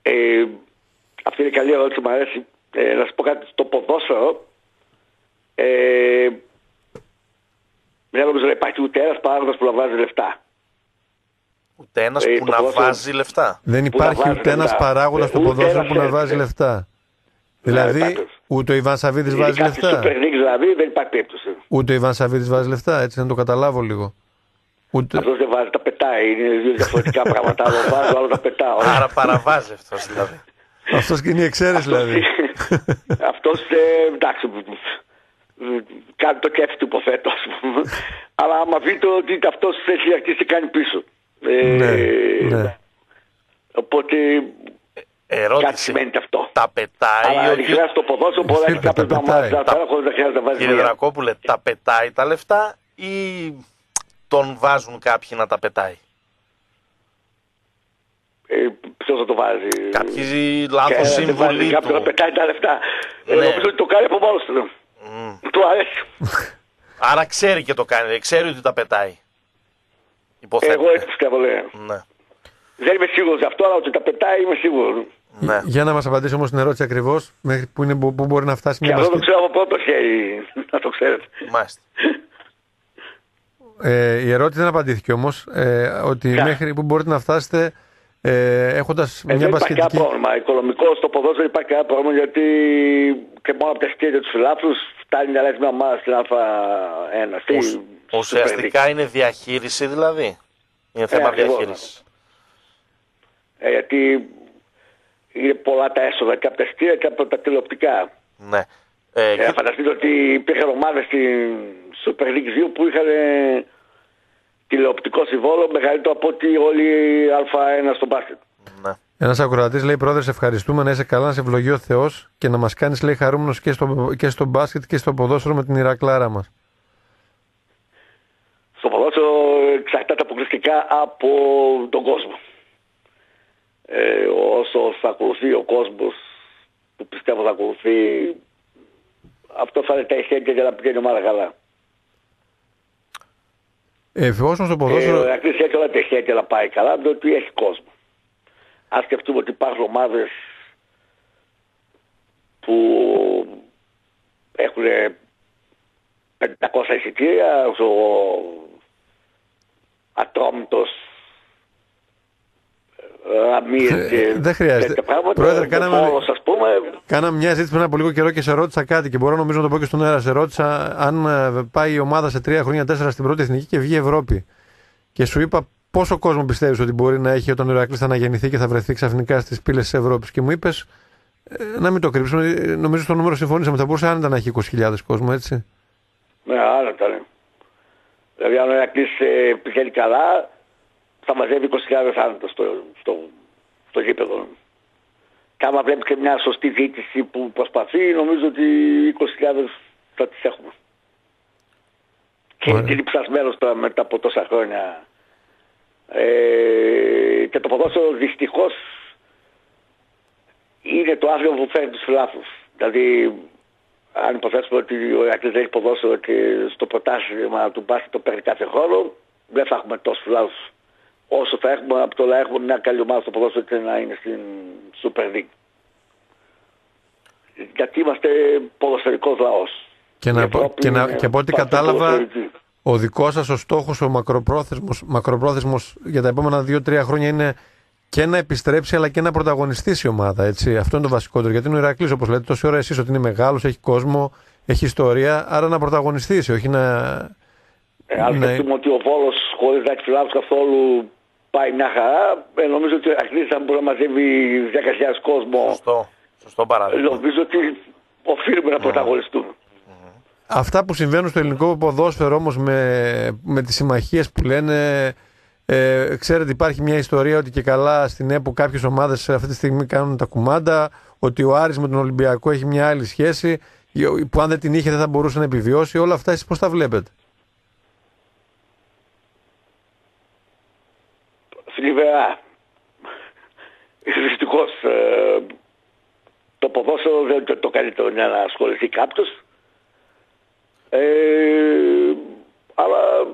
Ε, αυτή είναι καλή ερώτηση, μου αρέσει. Ε, να σου πω κάτι στο ποδόσφαιρο. Ε, δεν νομίζω να υπάρχει ούτε ένας παράγοντας που να βάζει λεφτά. Ούτε ένας Ε, που το να ποδόσφαιρο- βάζει λεφτά. Δεν Που να υπάρχει βάζει ούτε ένας λεφτά. παράγοντας Ε, στο ούτε ποδόσφαιρο ένας που να θέλει. βάζει λεφτά. Ναι, Δηλαδή, πάντως. ούτε ο Ιβάν Σαββίδης Είναι βάζει κάτι λεφτά. Super League δηλαδή δεν υπάρχει περίπτωση. Ούτε ο Ιβάν Σαββίδης βάζει λεφτά, έτσι να το καταλάβω λίγο. Ούτε... Αυτός δεν βάζει, τα πετάει. Είναι δύο διαφορετικά πράγματα. Άλλο βάζω, άλλο τα πετάω. Άρα παραβάζει αυτός δηλαδή. Αυτός και είναι η εξαίρεση δηλαδή. Αυτός, ε, εντάξει, κάνει το κέφι του υποθέτω, ας πούμε. Αλλά άμα δείτε ότι αυτός έχει αρχίσει και κάνει πίσω. Ε, Ναι, ναι. Οπότε κάτι Ερώτηση. σημαίνει αυτό. Τα πετάει Αλλά ο ειλικρινά στο ποδόσφαιρο μπορεί να έχει Φίλε, κάποιος τα να πετάει. μάθει αυτά χωρίς να χρειάζεται να βάζεις Κύριε μία. Δρακόπουλε, τα πετάει τα λεφτά ή τον βάζουν κάποιοι να τα πετάει; Ε, Ποιος θα το βάζει; Κάποιοι Και λάθος δεν βάζει συμβουλή Κάποιον να του. πετάει τα λεφτά. Ε, Ναι. Νομίζω ότι το κάνει από μόνος του. Μμ. Του αρέσει. Άρα ξέρει και το κάνει, ξέρει ότι τα πετάει. Υποθέτω. Εγώ έτσι πιστεύω, λέει. Ναι. Δεν είμαι σίγουρος γι' αυτό, αλλά ότι τα πετάει είμαι σίγουρος. Ναι. Για να μας απαντήσει όμως την ερώτηση ακριβώς, που, είναι, που μπορεί να φτάσει Και μια αυτό το μπασκετ... ξέρω από πρώτο χέρι, να το ξέρετε. Μάλιστα. ε, Η ερώτηση δεν απαντήθηκε όμως. Ε, ότι Ποια; μέχρι που μπορείτε να φτάσετε ε, έχοντας Ε, μια δεν υπάρχει μπασκετική. κανένα πρόβλημα. Οικονομικό στο ποδόσφαιρο δεν υπάρχει κανένα πρόβλημα γιατί και μόνο από τα εισιτήρια τους φιλάθλους φτάνει να λες μια ομάδα στην Α1. στη Ουσ- Super ουσιαστικά είναι διαχείριση δηλαδή; Είναι θέμα ακριβώς. διαχείρισης. Ε, γιατί είναι πολλά τα έσοδα και από τα εισιτήρια και από τα τηλεοπτικά. Ναι. Ε, Ε, κοίτα- φανταστείτε ότι υπήρχαν ομάδες στην Super League 2 που είχαν ε, τηλεοπτικό συμβόλο μεγαλύτερο από ότι όλοι οι Α1 στο μπάσκετ. ναι. Ένας ακροατής λέει: Πρόεδρε, σε ευχαριστούμε να είσαι καλά, να σε ευλογεί ο Θεός και να μας κάνεις λέει χαρούμενος και στο, και στο μπάσκετ και στο ποδόσφαιρο με την Ηρακλάρα μας. Στο ποδόσφαιρο εξαρτάται αποκλειστικά από τον κόσμο. Ε, όσο θα ακολουθεί ο κόσμος που πιστεύω θα ακολουθεί αυτό θα είναι τα ηχέγγια για να πηγαίνει η ομάδα καλά. Ε, εφόσον στο Ε, ποδόσφαιρο. ο Ηρακλής έχει όλα τα ηχέγγια να πάει καλά, διότι έχει κόσμο. Αν σκεφτούμε ότι υπάρχουν ομάδες που έχουν 500 εισιτήρια, ο Ατρόμητος, Ραμίρ Ε, και δεν χρειάζεται. τέτοια πράγματα. Πρόεδρε, ο κάναμε- Πόλος, ας πούμε, Κάναμε μια ζήτηση πριν από λίγο καιρό και σε ρώτησα κάτι και μπορώ νομίζω να το πω και στον αέρα. Σε ρώτησα αν ε, πάει η ομάδα σε τρία χρόνια, τέσσερα στην πρώτη εθνική και βγει Ευρώπη. Και σου είπα πόσο κόσμο πιστεύεις ότι μπορεί να έχει όταν ο Ηρακλής θα αναγεννηθεί και θα βρεθεί ξαφνικά στις πύλες της Ευρώπης. Και μου είπες, να μην το κρύψουμε, ε, νομίζω στο νούμερο συμφωνήσαμε. Θα μπορούσε άνετα να έχει 20.000 κόσμο, έτσι. Ναι, άρα ήταν. Δηλαδή αν ο Ηρακλής ε, πηγαίνει καλά, θα μαζεύει 20.000 άνετα στο, στο, στο γήπεδο. Και άμα βλέπεις και μια σωστή διοίκηση που προσπαθεί, νομίζω ότι 20.000 θα τις έχουμε. Και Ωραία. είναι ψασμένος τώρα μετά από τόσα χρόνια. Ε, και το ποδόσφαιρο δυστυχώς είναι το άθλημα που φέρνει τους φιλάθλους. Δηλαδή αν υποθέσουμε ότι ο Ηρακλής δεν έχει ποδόσφαιρο και στο πρωτάθλημα του μπάσκετ το παίρνει κάθε χρόνο, δεν θα έχουμε τόσους φιλάθλους όσο θα έχουμε από το να έχουμε μια καλή ομάδα στο ποδόσφαιρο και να είναι στην Super League. Γιατί είμαστε ποδοσφαιρικός λαός. Και, Η να, Ευρώπη και, να, είναι και από ό,τι πάντα κατάλαβα, ποδοσφαιρικής. ο δικός σας ο στόχος, ο μακροπρόθεσμος, μακροπρόθεσμος για τα επόμενα δύο-τρία χρόνια είναι και να επιστρέψει αλλά και να πρωταγωνιστήσει η ομάδα. Έτσι. Αυτό είναι το βασικότερο. Γιατί είναι ο Ηρακλής, όπως λέτε, τόση ώρα εσείς ότι είναι μεγάλος, έχει κόσμο, έχει ιστορία, άρα να πρωταγωνιστήσει, όχι να. Ε, αν Ναι. σκεφτούμε ότι ο Βόλος χωρίς να έχει φιλάθλους καθόλου πάει μια χαρά, ε, νομίζω ότι ο Ηρακλής αν μπορεί να μαζεύει 10.000 κόσμο, Σωστό. Σωστό παράδειγμα. νομίζω ότι οφείλουμε να πρωταγωνιστούμε. Αυτά που συμβαίνουν στο ελληνικό ποδόσφαιρο όμως με, με τις συμμαχίες που λένε. Ε, ξέρετε, υπάρχει μια ιστορία ότι και καλά στην ΕΠΟ κάποιες ομάδες αυτή τη στιγμή κάνουν τα κουμάντα. Ότι ο Άρης με τον Ολυμπιακό έχει μια άλλη σχέση που αν δεν την είχε δεν θα μπορούσε να επιβιώσει. Όλα αυτά εσείς πώς τα βλέπετε; Θλιβερά. Δυστυχώς ε, το ποδόσφαιρο δεν είναι το καλύτερο για να ασχοληθεί κάποιος. Ε, αλλά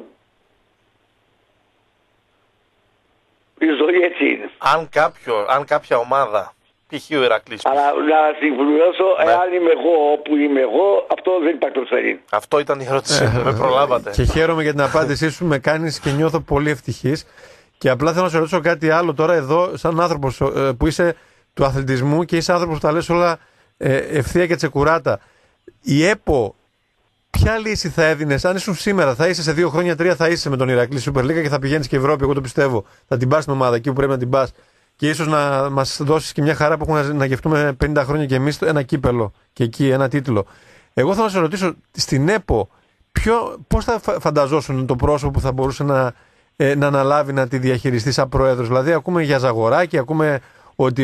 η ζωή έτσι είναι. Αν, κάποιο, αν κάποια ομάδα, π.χ. ο Ηρακλής, Αλλά να συμπληρώσω, Ναι. εάν είμαι εγώ όπου είμαι εγώ, αυτό δεν υπάρχει ποδοσφαιρή. αυτό ήταν η ερώτησή μου, με προλάβατε. Και χαίρομαι για την απάντησή σου, με κάνεις και νιώθω πολύ ευτυχής. Και απλά θέλω να σε ρωτήσω κάτι άλλο τώρα εδώ, σαν άνθρωπος ε, που είσαι του αθλητισμού και είσαι άνθρωπος που τα λες όλα ε, ευθεία και τσεκουράτα. Η ΕΠΟ, ποια λύση θα έδινε, αν ήσουν σήμερα, θα είσαι σε δύο χρόνια, τρία θα είσαι με τον Ηρακλή Super League και θα πηγαίνεις και Ευρώπη, εγώ το πιστεύω. Θα την πας στην ομάδα εκεί που πρέπει να την πας. Και ίσως να μας δώσεις και μια χαρά που έχουμε να, να γευτούμε 50 χρόνια και εμείς ένα κύπελο και εκεί ένα τίτλο. Εγώ θέλω να σε ρωτήσω, στην ΕΠΟ, πώς θα φα- φανταζόσουν το πρόσωπο που θα μπορούσε να, ε, να αναλάβει να τη διαχειριστεί σαν πρόεδρος. Δηλαδή, ακούμε για Ζαγοράκη, ακούμε ότι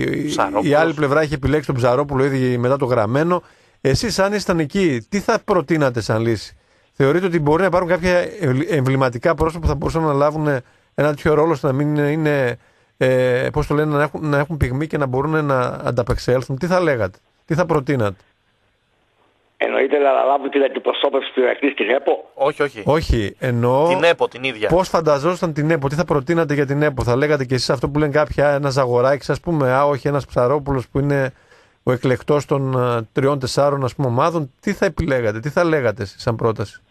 η Ψαρόπουλος. άλλη πλευρά είχε επιλέξει τον Ψαρόπουλο ήδη μετά το γραμμένο. Εσείς, αν ήσταν εκεί, τι θα προτείνατε σαν λύση; Θεωρείτε ότι μπορεί να υπάρχουν κάποια εμβληματικά πρόσωπα που θα μπορούσαν να λάβουν ένα τέτοιο ρόλο ώστε να μην είναι, ε, πώς το λένε, να έχουν, να έχουν πυγμή και να μπορούν να ανταπεξέλθουν; Τι θα λέγατε, τι θα προτείνατε; Εννοείται να λάβει την αντιπροσώπευση του Ηρακλής στην ΕΠΟ. Όχι, όχι. Όχι, εννοώ. Την ΕΠΟ την ίδια. Πώς φανταζόσασταν την ΕΠΟ, τι θα προτείνατε για την ΕΠΟ, θα λέγατε κι εσείς αυτό που λένε κάποια, ένας Ζαγοράκη, ας πούμε, α, όχι ένας Ψαρόπουλος που είναι ο εκλεκτός των τριών-τεσσάρων ομάδων, τι θα επιλέγατε, τι θα λέγατε εσείς σαν πρόταση;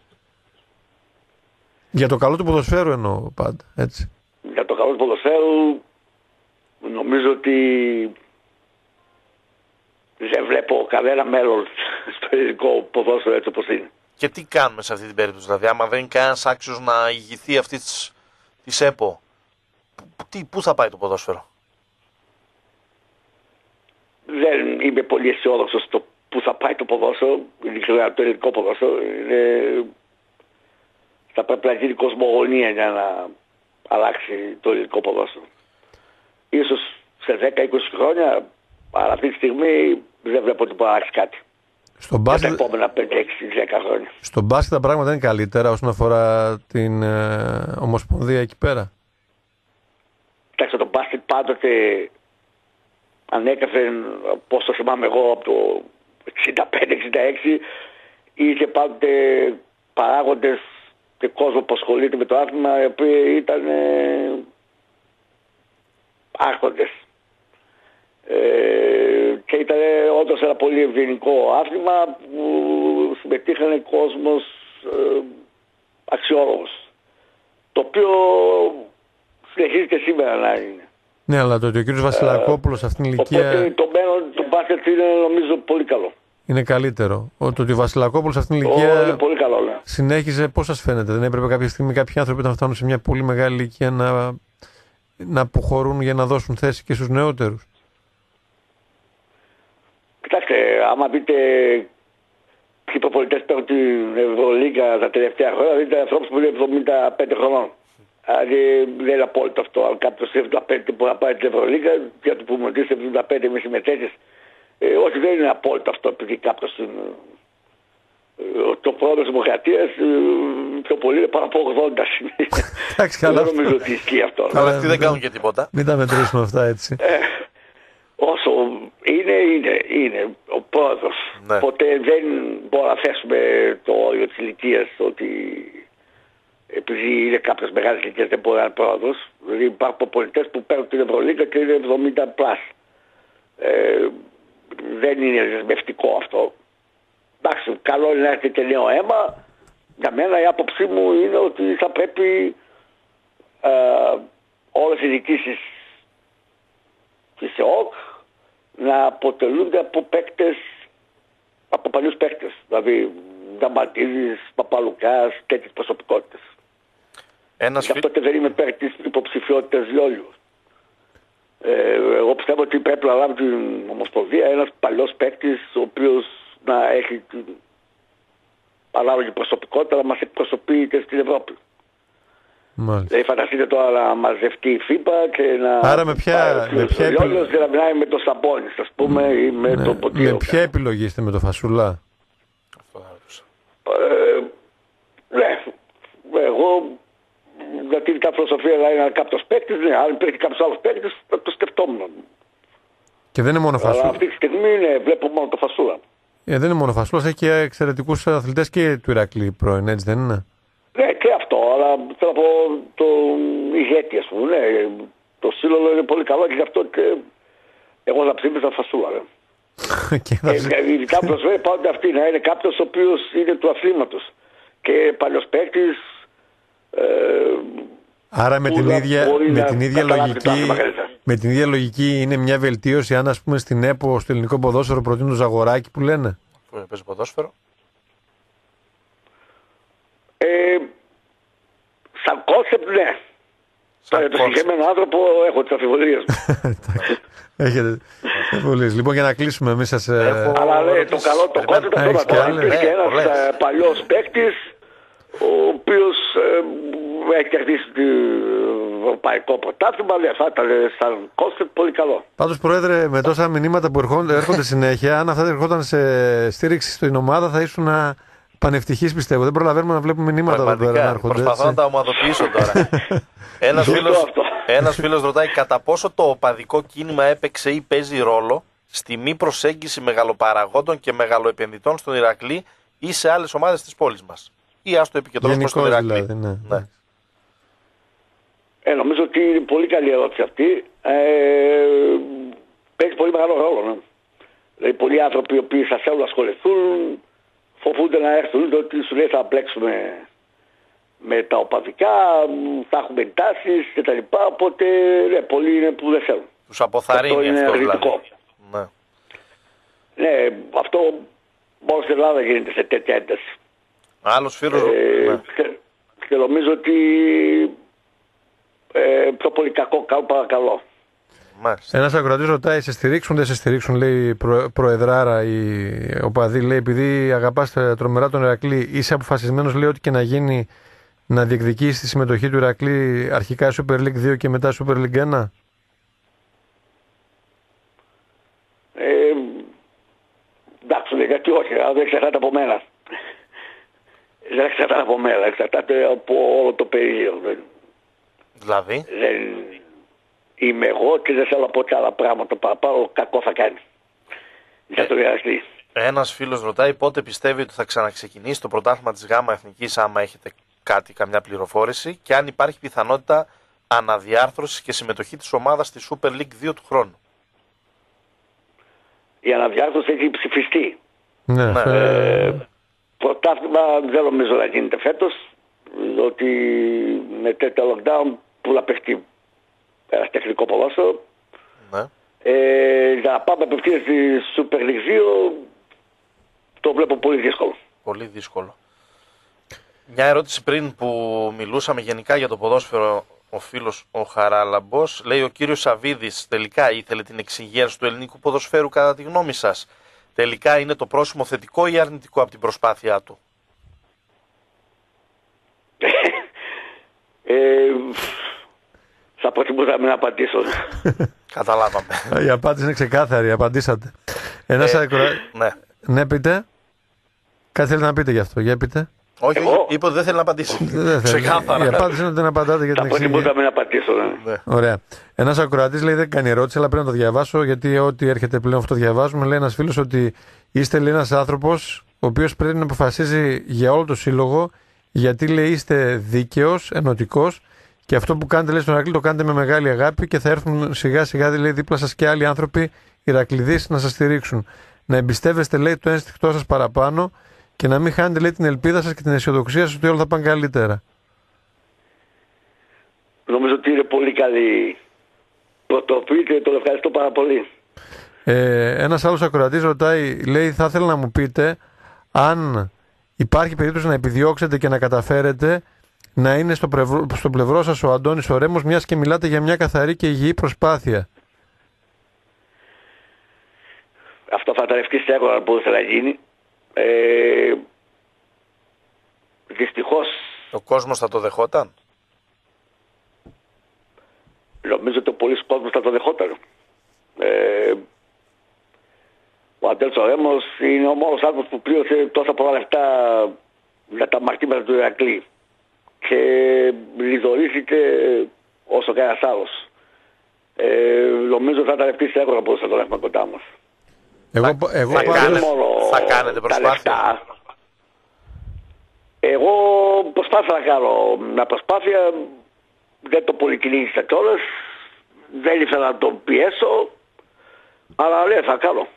Για το καλό του ποδοσφαίρου εννοώ πάντα, έτσι. Για το καλό του ποδοσφαίρου νομίζω ότι δεν βλέπω κανένα μέλλον στο ελληνικό ποδόσφαιρο έτσι όπως είναι. Και τι κάνουμε σε αυτή την περίπτωση, δηλαδή, άμα δεν είναι κανένας άξιος να ηγηθεί αυτής της ΕΠΟ, τι, πού θα πάει το ποδόσφαιρο; Δεν είμαι πολύ αισιόδοξος στο πού θα πάει το ποδόσφαιρο, ειλικρινά το ελληνικό ποδόσφαιρο. Είναι... Θα πρέπει να γίνει κοσμογονία για να αλλάξει το ελληνικό ποδόσφαιρο. Ίσως σε 10-20 χρόνια, αλλά αυτή τη στιγμή δεν βλέπω ότι μπορεί να αλλάξει κάτι. Στον μπάσκετ... τα επόμενα 5-6-10 χρόνια. Στον μπάσκετ τα πράγματα είναι καλύτερα όσον αφορά την ε, Ομοσπονδία εκεί πέρα; Κοιτάξτε, το μπάσκετ πάντοτε ανέκαθεν, πώς το θυμάμαι εγώ, από το 65-66, είχε πάντοτε παράγοντες και κόσμο που ασχολείται με το άθλημα, οι οποίοι ήταν ε, άρχοντες. Ε, και ήταν όντως ένα πολύ ευγενικό άθλημα που συμμετείχαν κόσμος ε, αξιόλογος. Το οποίο συνεχίζει και σήμερα να είναι. Ναι, αλλά το ότι ο κ. Βασιλακόπουλος σε αυτήν την ηλικία... Οπότε το μέλλον του μπάσκετ είναι νομίζω πολύ καλό. Είναι καλύτερο. Το ότι ο Βασιλακόπουλος σε αυτήν την ηλικία. είναι πολύ καλό, ναι. Συνέχιζε, πώς σας φαίνεται, δεν έπρεπε κάποια στιγμή κάποιοι άνθρωποι να φτάνουν σε μια πολύ μεγάλη ηλικία να, να αποχωρούν για να δώσουν θέση και στους νεότερους; Κοιτάξτε, άμα δείτε ποιοι προπολιτές παίρνουν την Ευρωλίγκα τα τελευταία χρόνια, δείτε ανθρώπους που είναι 75 χρονών. Δηλαδή δεν είναι απόλυτο αυτό. Αν κάποιος 75 μπορεί να πάει την Ευρωλίγκα, για το πούμε ότι 75 με συμμετέχεις, ε, όχι δεν είναι απόλυτο αυτό επειδή κάποιος είναι το πρόεδρο της Δημοκρατίας ε, πιο πολύ είναι πάνω από 80 Εντάξει, καλά. Δεν νομίζω ότι ισχύει αυτό. Αλλά αυτοί δεν κάνουν και τίποτα. Μην τα μετρήσουμε αυτά έτσι. Ε, όσο είναι, είναι, είναι ο πρόεδρος. Ναι. Ποτέ δεν μπορούμε να θέσουμε το όριο της ηλικίας ότι επειδή είναι κάποιο μεγάλη ηλικία δεν μπορεί να είναι πρόεδρος. Δηλαδή υπάρχουν πολιτές που παίρνουν την Ευρωλίγα και είναι 70 πλάς. Ε, δεν είναι δεσμευτικό αυτό. Εντάξει, καλό είναι να έρθει και νέο αίμα. Για μένα η άποψή μου είναι ότι θα πρέπει ε, όλες οι διοικήσεις της ΕΟΚ να αποτελούνται από παίκτες, από παλιούς παίκτες. Δηλαδή Δαματίδης, Παπαλουκάς, τέτοιες προσωπικότητες. Ένας Γι' αυτό και δεν είμαι υπέρ της υποψηφιότητας Λιόλιου. Ε, εγώ πιστεύω ότι πρέπει να λάβει την Ομοσπονδία ένας παλιός παίκτης ο οποίος να έχει την ανάλογη προσωπικότητα να μας εκπροσωπεί και στην Ευρώπη. Μάλιστα. Δηλαδή φανταστείτε τώρα να μαζευτεί η ΦΥΠΑ και να Άρα με ποια, με ποια επιλογή... και να μιλάει με το Σαμπόνις ας πούμε ή με ναι. το Ποτήριο. Με ποια επιλογή είστε με το Φασουλά. Ε, ναι, εγώ γιατί η φιλοσοφία είναι ένα κάποιος παίκτης, ναι, αν υπήρχε κάποιος άλλος παίκτης θα το σκεφτόμουν. Και δεν είναι μόνο Φασούλα. Αλλά αυτή τη στιγμή ναι, βλέπω μόνο το Φασούλα. Ε, δεν είναι μόνο Φασούλα, έχει και εξαιρετικούς αθλητές και του Ηρακλή πρώην, έτσι δεν είναι; Ναι, και αυτό, αλλά θέλω να πω το ηγέτη, ας πούμε. Ναι, το σύλλογο είναι πολύ καλό και γι' αυτό και εγώ θα ψήφισα Φασούλα. Ναι. ε, ειδικά προσφέρει πάντα αυτή να είναι κάποιος ο οποίος είναι του αθλήματος και παλιός παίκτης. Ε, Άρα με την, ίδια, με, την ίδια λογική, με την ίδια λογική είναι μια βελτίωση αν ας πούμε στην ΕΠΟ, στο ελληνικό ποδόσφαιρο προτείνουν το Ζαγοράκι που λένε; Που παίζει ποδόσφαιρο. Ε, σαν κόνσεπτ ναι. Σαν για το συγκεκριμένο άνθρωπο έχω τις αμφιβολίες μου. Έχετε αμφιβολίες. Λοιπόν για να κλείσουμε εμείς σας... Ε, Αλλά λέει το καλό το κόνσεπτ αυτό να το υπήρχε ένας ε, παλιός παίκτης ο οποίος ε, έχει κερδίσει το ευρωπαϊκό πρωτάθλημα, θα ήταν σαν κόστο πολύ καλό. Πάντως Πρόεδρε, με τόσα μηνύματα που έρχονται, έρχονται συνέχεια, αν αυτά έρχονταν σε στήριξη στην ομάδα θα ήσουν πανευτυχείς πιστεύω. Δεν προλαβαίνουμε να βλέπουμε μηνύματα εδώ πέρα να έρχονται. Προσπαθώ να τα ομαδοποιήσω τώρα. Ένας φίλος, ένας φίλος ρωτάει κατά πόσο το οπαδικό κίνημα έπαιξε ή παίζει ρόλο στη μη προσέγγιση μεγαλοπαραγόντων και μεγαλοεπενδυτών στον Ηρακλή ή σε άλλες ομάδες της πόλης μας; Ή ας το επικεντρώσουμε στον Ηρακλή. Δηλαδή, ναι. ναι. Ε, νομίζω ότι είναι πολύ καλή ερώτηση αυτή. Ε, παίζει πολύ μεγάλο ρόλο. Ναι. Δηλαδή, πολλοί άνθρωποι οι οποίοι θα θέλουν να ασχοληθούν φοβούνται να έρθουν ότι σου λέει θα μπλέξουμε με τα οπαδικά, θα έχουμε εντάσεις κτλ. Οπότε ναι, πολλοί είναι που δεν θέλουν. Τους αποθαρρύνει αυτό, είναι αυτό δηλαδή. Ναι. ναι, αυτό μόνο στην Ελλάδα γίνεται σε τέτοια ένταση. Άλλος φίλος. Ε, ναι. και, και, νομίζω ότι ε, πιο πολύ κακό καλό παρακαλώ. Ένας ακροατής ρωτάει, σε στηρίξουν, δεν σε στηρίξουν, λέει προ, προεδράρα η οπαδή, λέει, επειδή αγαπάς τρομερά τον Ερακλή, είσαι αποφασισμένος, λέει, ότι και να γίνει να διεκδικήσεις τη συμμετοχή του Ερακλή αρχικά Super League 2 και μετά Super League 1. Ε, εντάξει, γιατί όχι, δεν εξαρτάται από μένα. Δεν εξαρτάται από μένα, εξαρτάται από όλο το περίοδο. Δηλαδή; Δεν είμαι εγώ και δεν θέλω να πω και άλλα πράγματα παραπάνω. Κακό θα κάνει. Για το βιαστή. Ένας φίλος ρωτάει πότε πιστεύει ότι θα ξαναξεκινήσει το πρωτάθλημα της ΓΑΜΑ Εθνικής, άμα έχετε κάτι, καμιά πληροφόρηση, και αν υπάρχει πιθανότητα αναδιάρθρωσης και συμμετοχή της ομάδας στη Super League 2 του χρόνου. Η αναδιάρθρωση έχει ψηφιστεί. Ναι. ναι. Ε, πρωτάθλημα δεν νομίζω να γίνεται φέτος, ότι με τέτοια lockdown που να παιχτεί ένα τεχνικό ποδόσφαιρο. Ναι. Ε, για να πάμε απευθείας στη Super League 2 το βλέπω πολύ δύσκολο. Πολύ δύσκολο. Μια ερώτηση πριν που μιλούσαμε γενικά για το ποδόσφαιρο ο φίλος ο Χαράλαμπος λέει ο κύριος Σαβίδης τελικά ήθελε την εξυγίανση του ελληνικού ποδοσφαίρου κατά τη γνώμη σας. Τελικά είναι το πρόσημο θετικό ή αρνητικό από την προσπάθειά του; ε, θα προτιμούσα να μην απαντήσω. Καταλάβαμε. Η απάντηση είναι ξεκάθαρη, απαντήσατε. Ένα ε, ναι. ναι, πείτε. Κάτι θέλετε να πείτε γι' αυτό, για πείτε. Όχι, Εγώ; είπε ότι δεν θέλει να απαντήσει. δεν Ξεκάθαρα. Η απάντηση είναι ότι δεν απαντάτε για την εξήγηση. Θα να μην απαντήσω. Ναι. ναι. Ωραία. Ένας ακροατής λέει δεν κάνει ερώτηση, αλλά πρέπει να το διαβάσω γιατί ό,τι έρχεται πλέον αυτό το διαβάζουμε. Λέει ένας φίλος ότι είστε ένας άνθρωπος ο οποίος πρέπει να αποφασίζει για όλο το σύλλογο γιατί λέει είστε δίκαιος, ενωτικός και αυτό που κάνετε λέει, στον Ηρακλή το κάνετε με μεγάλη αγάπη και θα έρθουν σιγά σιγά λέει, δίπλα σας και άλλοι άνθρωποι Ηρακλειδείς να σας στηρίξουν. Να εμπιστεύεστε λέει το ένστικτό σας παραπάνω και να μην χάνετε λέει, την ελπίδα σας και την αισιοδοξία σας ότι όλα θα πάνε καλύτερα. Νομίζω ότι είναι πολύ καλή πρωτοβουλία και το ευχαριστώ πάρα πολύ. Ε, Ένας άλλος ακροατής ρωτάει, λέει, θα ήθελα να μου πείτε αν υπάρχει περίπτωση να επιδιώξετε και να καταφέρετε να είναι στο, πλευρό, στο πλευρό σας ο Αντώνης ο Ρέμος μιας και μιλάτε για μια καθαρή και υγιή προσπάθεια. Αυτό θα ήταν εύκολο να μπορούσε να γίνει. Ε, δυστυχώς... Ο κόσμος θα το δεχόταν; Νομίζω ότι ο πολλής κόσμος θα το δεχόταν. Ε, ο Αντέλος ο Ρέμος είναι ο μόνος άνθρωπος που πλήρωσε τόσα πολλά λεφτά για τα μαρτήματα του Ηρακλή και λιδωρήθηκε όσο κανένας άλλος. Ε, νομίζω θα ήταν επίσης εύκολα που θα το έχουμε κοντά μας. Εγώ, εγώ θα, κάνε, θα κάνετε προσπάθεια; Εγώ προσπάθησα να κάνω μια προσπάθεια, δεν το πολυκινήθησα κιόλας, δεν ήθελα να τον πιέσω, αλλά λέει θα κάνω.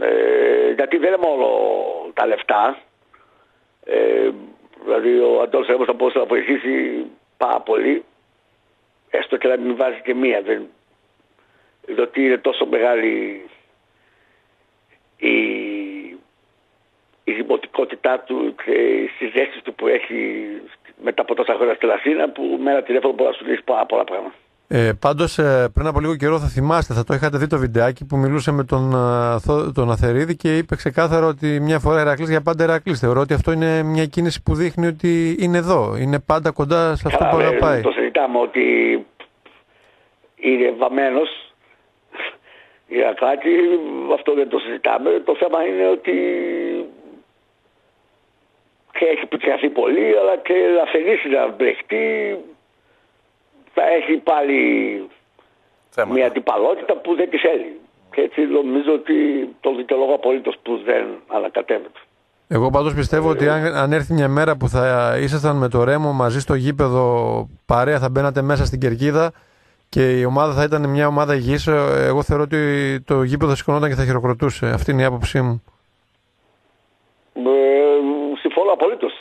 Ε, γιατί δεν είναι μόνο τα λεφτά, ε, Δηλαδή ο Αντώνης Ρέμος θα μπορούσε να βοηθήσει πάρα πολύ έστω και να μην βάζει και μία. Δεν... Διότι είναι τόσο μεγάλη η, η δημοτικότητά του και οι συζέσεις του που έχει μετά από τόσα χρόνια στη Λασίνα που με ένα τηλέφωνο μπορεί να σου λύσει πάρα πολλά πράγματα. Ε, Πάντως, ε, πριν από λίγο καιρό θα θυμάστε, θα το είχατε δει το βιντεάκι που μιλούσε με τον, ε, τον Αθερίδη και είπε ξεκάθαρα ότι μια φορά Ερακλής για πάντα Ερακλής. Θεωρώ ότι αυτό είναι μια κίνηση που δείχνει ότι είναι εδώ, είναι πάντα κοντά σε αυτό που αγαπάει. Το συζητάμε ότι είναι βαμμένος για κάτι, αυτό δεν το συζητάμε. Το θέμα είναι ότι και έχει επιτυχθεί πολύ, αλλά και να θελήσει να μπλεχτεί θα έχει πάλι μια αντιπαλότητα που δεν της θέλει. Και έτσι νομίζω ότι το δικαιολόγο απολύτως που δεν ανακατεύεται. Εγώ πάντως πιστεύω ότι αν, αν έρθει μια μέρα που θα ήσασταν με το Ρέμο μαζί στο γήπεδο παρέα θα μπαίνατε μέσα στην κερκίδα και η ομάδα θα ήταν μια ομάδα υγιής, εγώ θεωρώ ότι το γήπεδο θα σηκωνόταν και θα χειροκροτούσε. Αυτή είναι η άποψή μου. Ε, συμφωνώ απολύτως.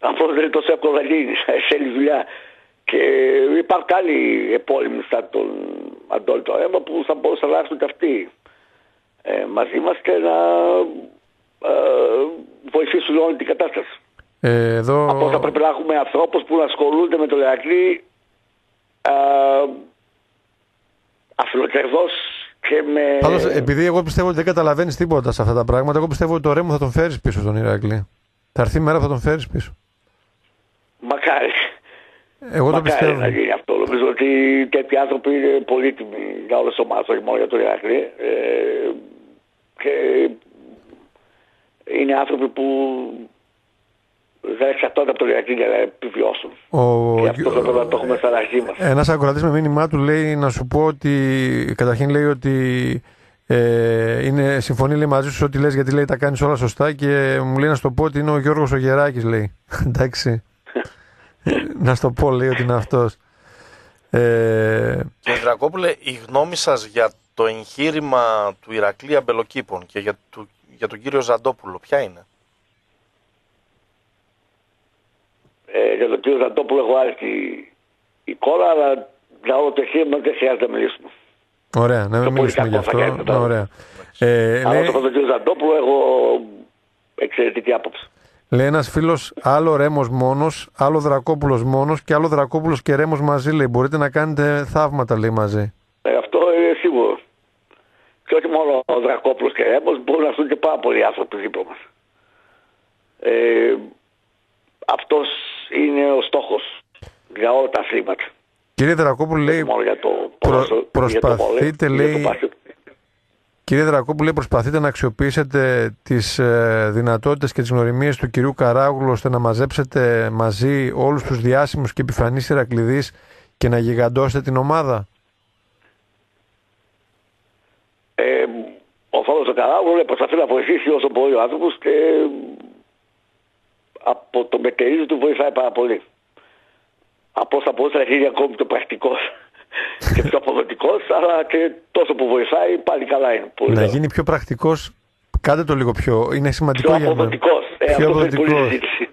Αυτό δεν είναι τόσο εύκολο να γίνει. Θέλει δουλειά. Και υπάρχουν άλλοι επόλυμοι σαν τον Αντώνη το Ρέμο που θα μπορούσαν να έρθουν και αυτοί ε, μαζί μας και να ε, βοηθήσουν όλη την κατάσταση. Ε, εδώ... Από θα πρέπει να έχουμε ανθρώπους που να ασχολούνται με το Ηρακλή ε, αφιλοκερδός και με... Πάντως, επειδή εγώ πιστεύω ότι δεν καταλαβαίνεις τίποτα σε αυτά τα πράγματα, εγώ πιστεύω ότι το Ρέμο θα τον φέρεις πίσω τον Ηρακλή. Θα έρθει η μέρα που θα τον φέρεις πίσω. Μακάρι. Εγώ το Μακάρι πιστεύω. να γίνει αυτό. Νομίζω ότι τέτοιοι άνθρωποι είναι πολύτιμοι για όλες τις ομάδες, όχι μόνο για το Ηρακλή. Ε, και είναι άνθρωποι που δεν εξαρτώνται από το Ηρακλή για να επιβιώσουν. Ο... Και αυτό θα πρέπει να το έχουμε στα αρχή μας. Ένας ακροατής με μήνυμά του λέει να σου πω ότι καταρχήν λέει ότι ε, είναι, συμφωνεί λέει, μαζί σου ότι λες γιατί λέει τα κάνεις όλα σωστά και μου λέει να σου το πω ότι είναι ο Γιώργος ο Γεράκης λέει. Εντάξει. Να σου το πω λέει ότι είναι αυτός. Ε, Κύριε Δρακόπουλε, η γνώμη σας για το εγχείρημα του Ηρακλή Αμπελοκήπων και για, του, για τον κύριο Ζαντόπουλο, ποια είναι; Ε, για τον κύριο Ζαντόπουλο έχω άρεστη εικόνα, αλλά για όλο το εγχείρημα δεν χρειάζεται να μιλήσουμε. ωραία, να μην Το μιλήσουμε πολύ γι' κακό θα αυτό. κάνει μετά. Ωραία. Ε, Αλλά λέει, όσο τον κύριο Ζαντόπουλο έχω εξαιρετική άποψη. Λέει ένας φίλος άλλο Ρέμος μόνος, άλλο Δρακόπουλος μόνος και άλλο Δρακόπουλος και Ρέμος μαζί λέει. Μπορείτε να κάνετε θαύματα λέει μαζί. Ε, αυτό είναι σίγουρο. Και όχι μόνο ο Δρακόπουλος και Ρέμος, μπορούν να έρθουν και πάρα πολλοί άνθρωποι δίπλα μας. Ε, αυτός είναι ο στόχος για όλα τα αθλήματα. Κύριε Δρακόπουλο λέει, Όχι μόνο για το προ- ποδόσφαιρο, προσπαθείτε, για το βολέ, για λέει, το μπάσκετ. Κύριε Δρακόπουλου, λέει, προσπαθείτε να αξιοποιήσετε τις ε, δυνατότητες και τις γνωριμίες του κυρίου Καράγουλου ώστε να μαζέψετε μαζί όλους τους διάσημους και επιφανείς Ηρακλειδείς και να γιγαντώσετε την ομάδα; Ε, ο Θόδωρος ο Καράγουλος προσπαθεί να βοηθήσει όσο μπορεί ο άνθρωπος και από το μετερίζει του βοηθάει πάρα πολύ. Από θα μπορούσε να γίνει ακόμη πιο πρακτικός και πιο αποδοτικός, αλλά και τόσο που βοηθάει πάλι καλά είναι. Πολύ να καλό. γίνει πιο πρακτικός, κάντε το λίγο πιο, είναι σημαντικό πιο για μένα. αποδοτικός. Ε, Πιο αυτό θέλει πολύ αποδοτικός. συζήτηση.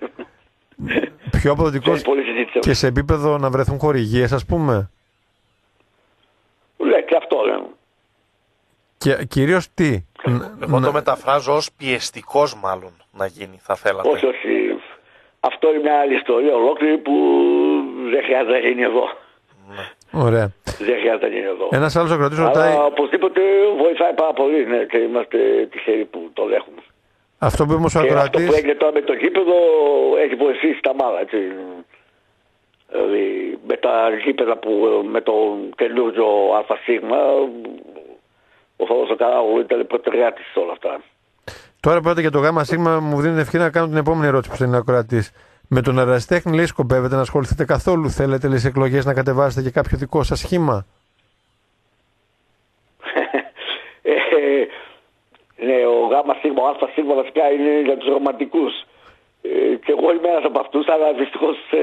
Πιο αποδοτικός Θέλει πολύ συζήτηση. και σε επίπεδο να βρεθούν χορηγίες ας πούμε. Ναι, και αυτό λέμε. Και κυρίως τι; Ν- Εγώ να- το μεταφράζω ως πιεστικός μάλλον να γίνει, θα θέλατε. Όχι, όχι. Αυτό είναι μια άλλη ιστορία ολόκληρη που δεν χρειάζεται να γίνει εδώ. Ωραία. Δεν χρειάζεται να γίνει εδώ. Ένας άλλος ακροατής ρωτάει, Αλλά οπωσδήποτε βοηθάει πάρα πολύ ναι, και είμαστε τυχεροί που το έχουμε. αυτό που είπε όμως ο Και αυτό ακροατής, που έγινε τώρα με το γήπεδο έχει βοηθήσει τα μάλα. Έτσι. Δηλαδή με τα γήπεδα που με το καινούργιο ΑΣ ο Θόδωρος ο Καράγου ήταν προτεραιάτης σε όλα αυτά. Τώρα που είπατε για το γάμα σίγμα, μου δίνει την ευκαιρία να κάνω την επόμενη ερώτηση που είναι ακροατή. Με τον αεραστέχνη, λέει, σκοπεύετε να ασχοληθείτε καθόλου. Θέλετε, λέει, σε εκλογές να κατεβάσετε και κάποιο δικό σας σχήμα; Ε, ναι, ο γάμας σίγμα, ο αλφα σίγμα βασικά είναι για τους ρομαντικούς. Ε, και εγώ είμαι ένας από αυτούς, αλλά δυστυχώς ε,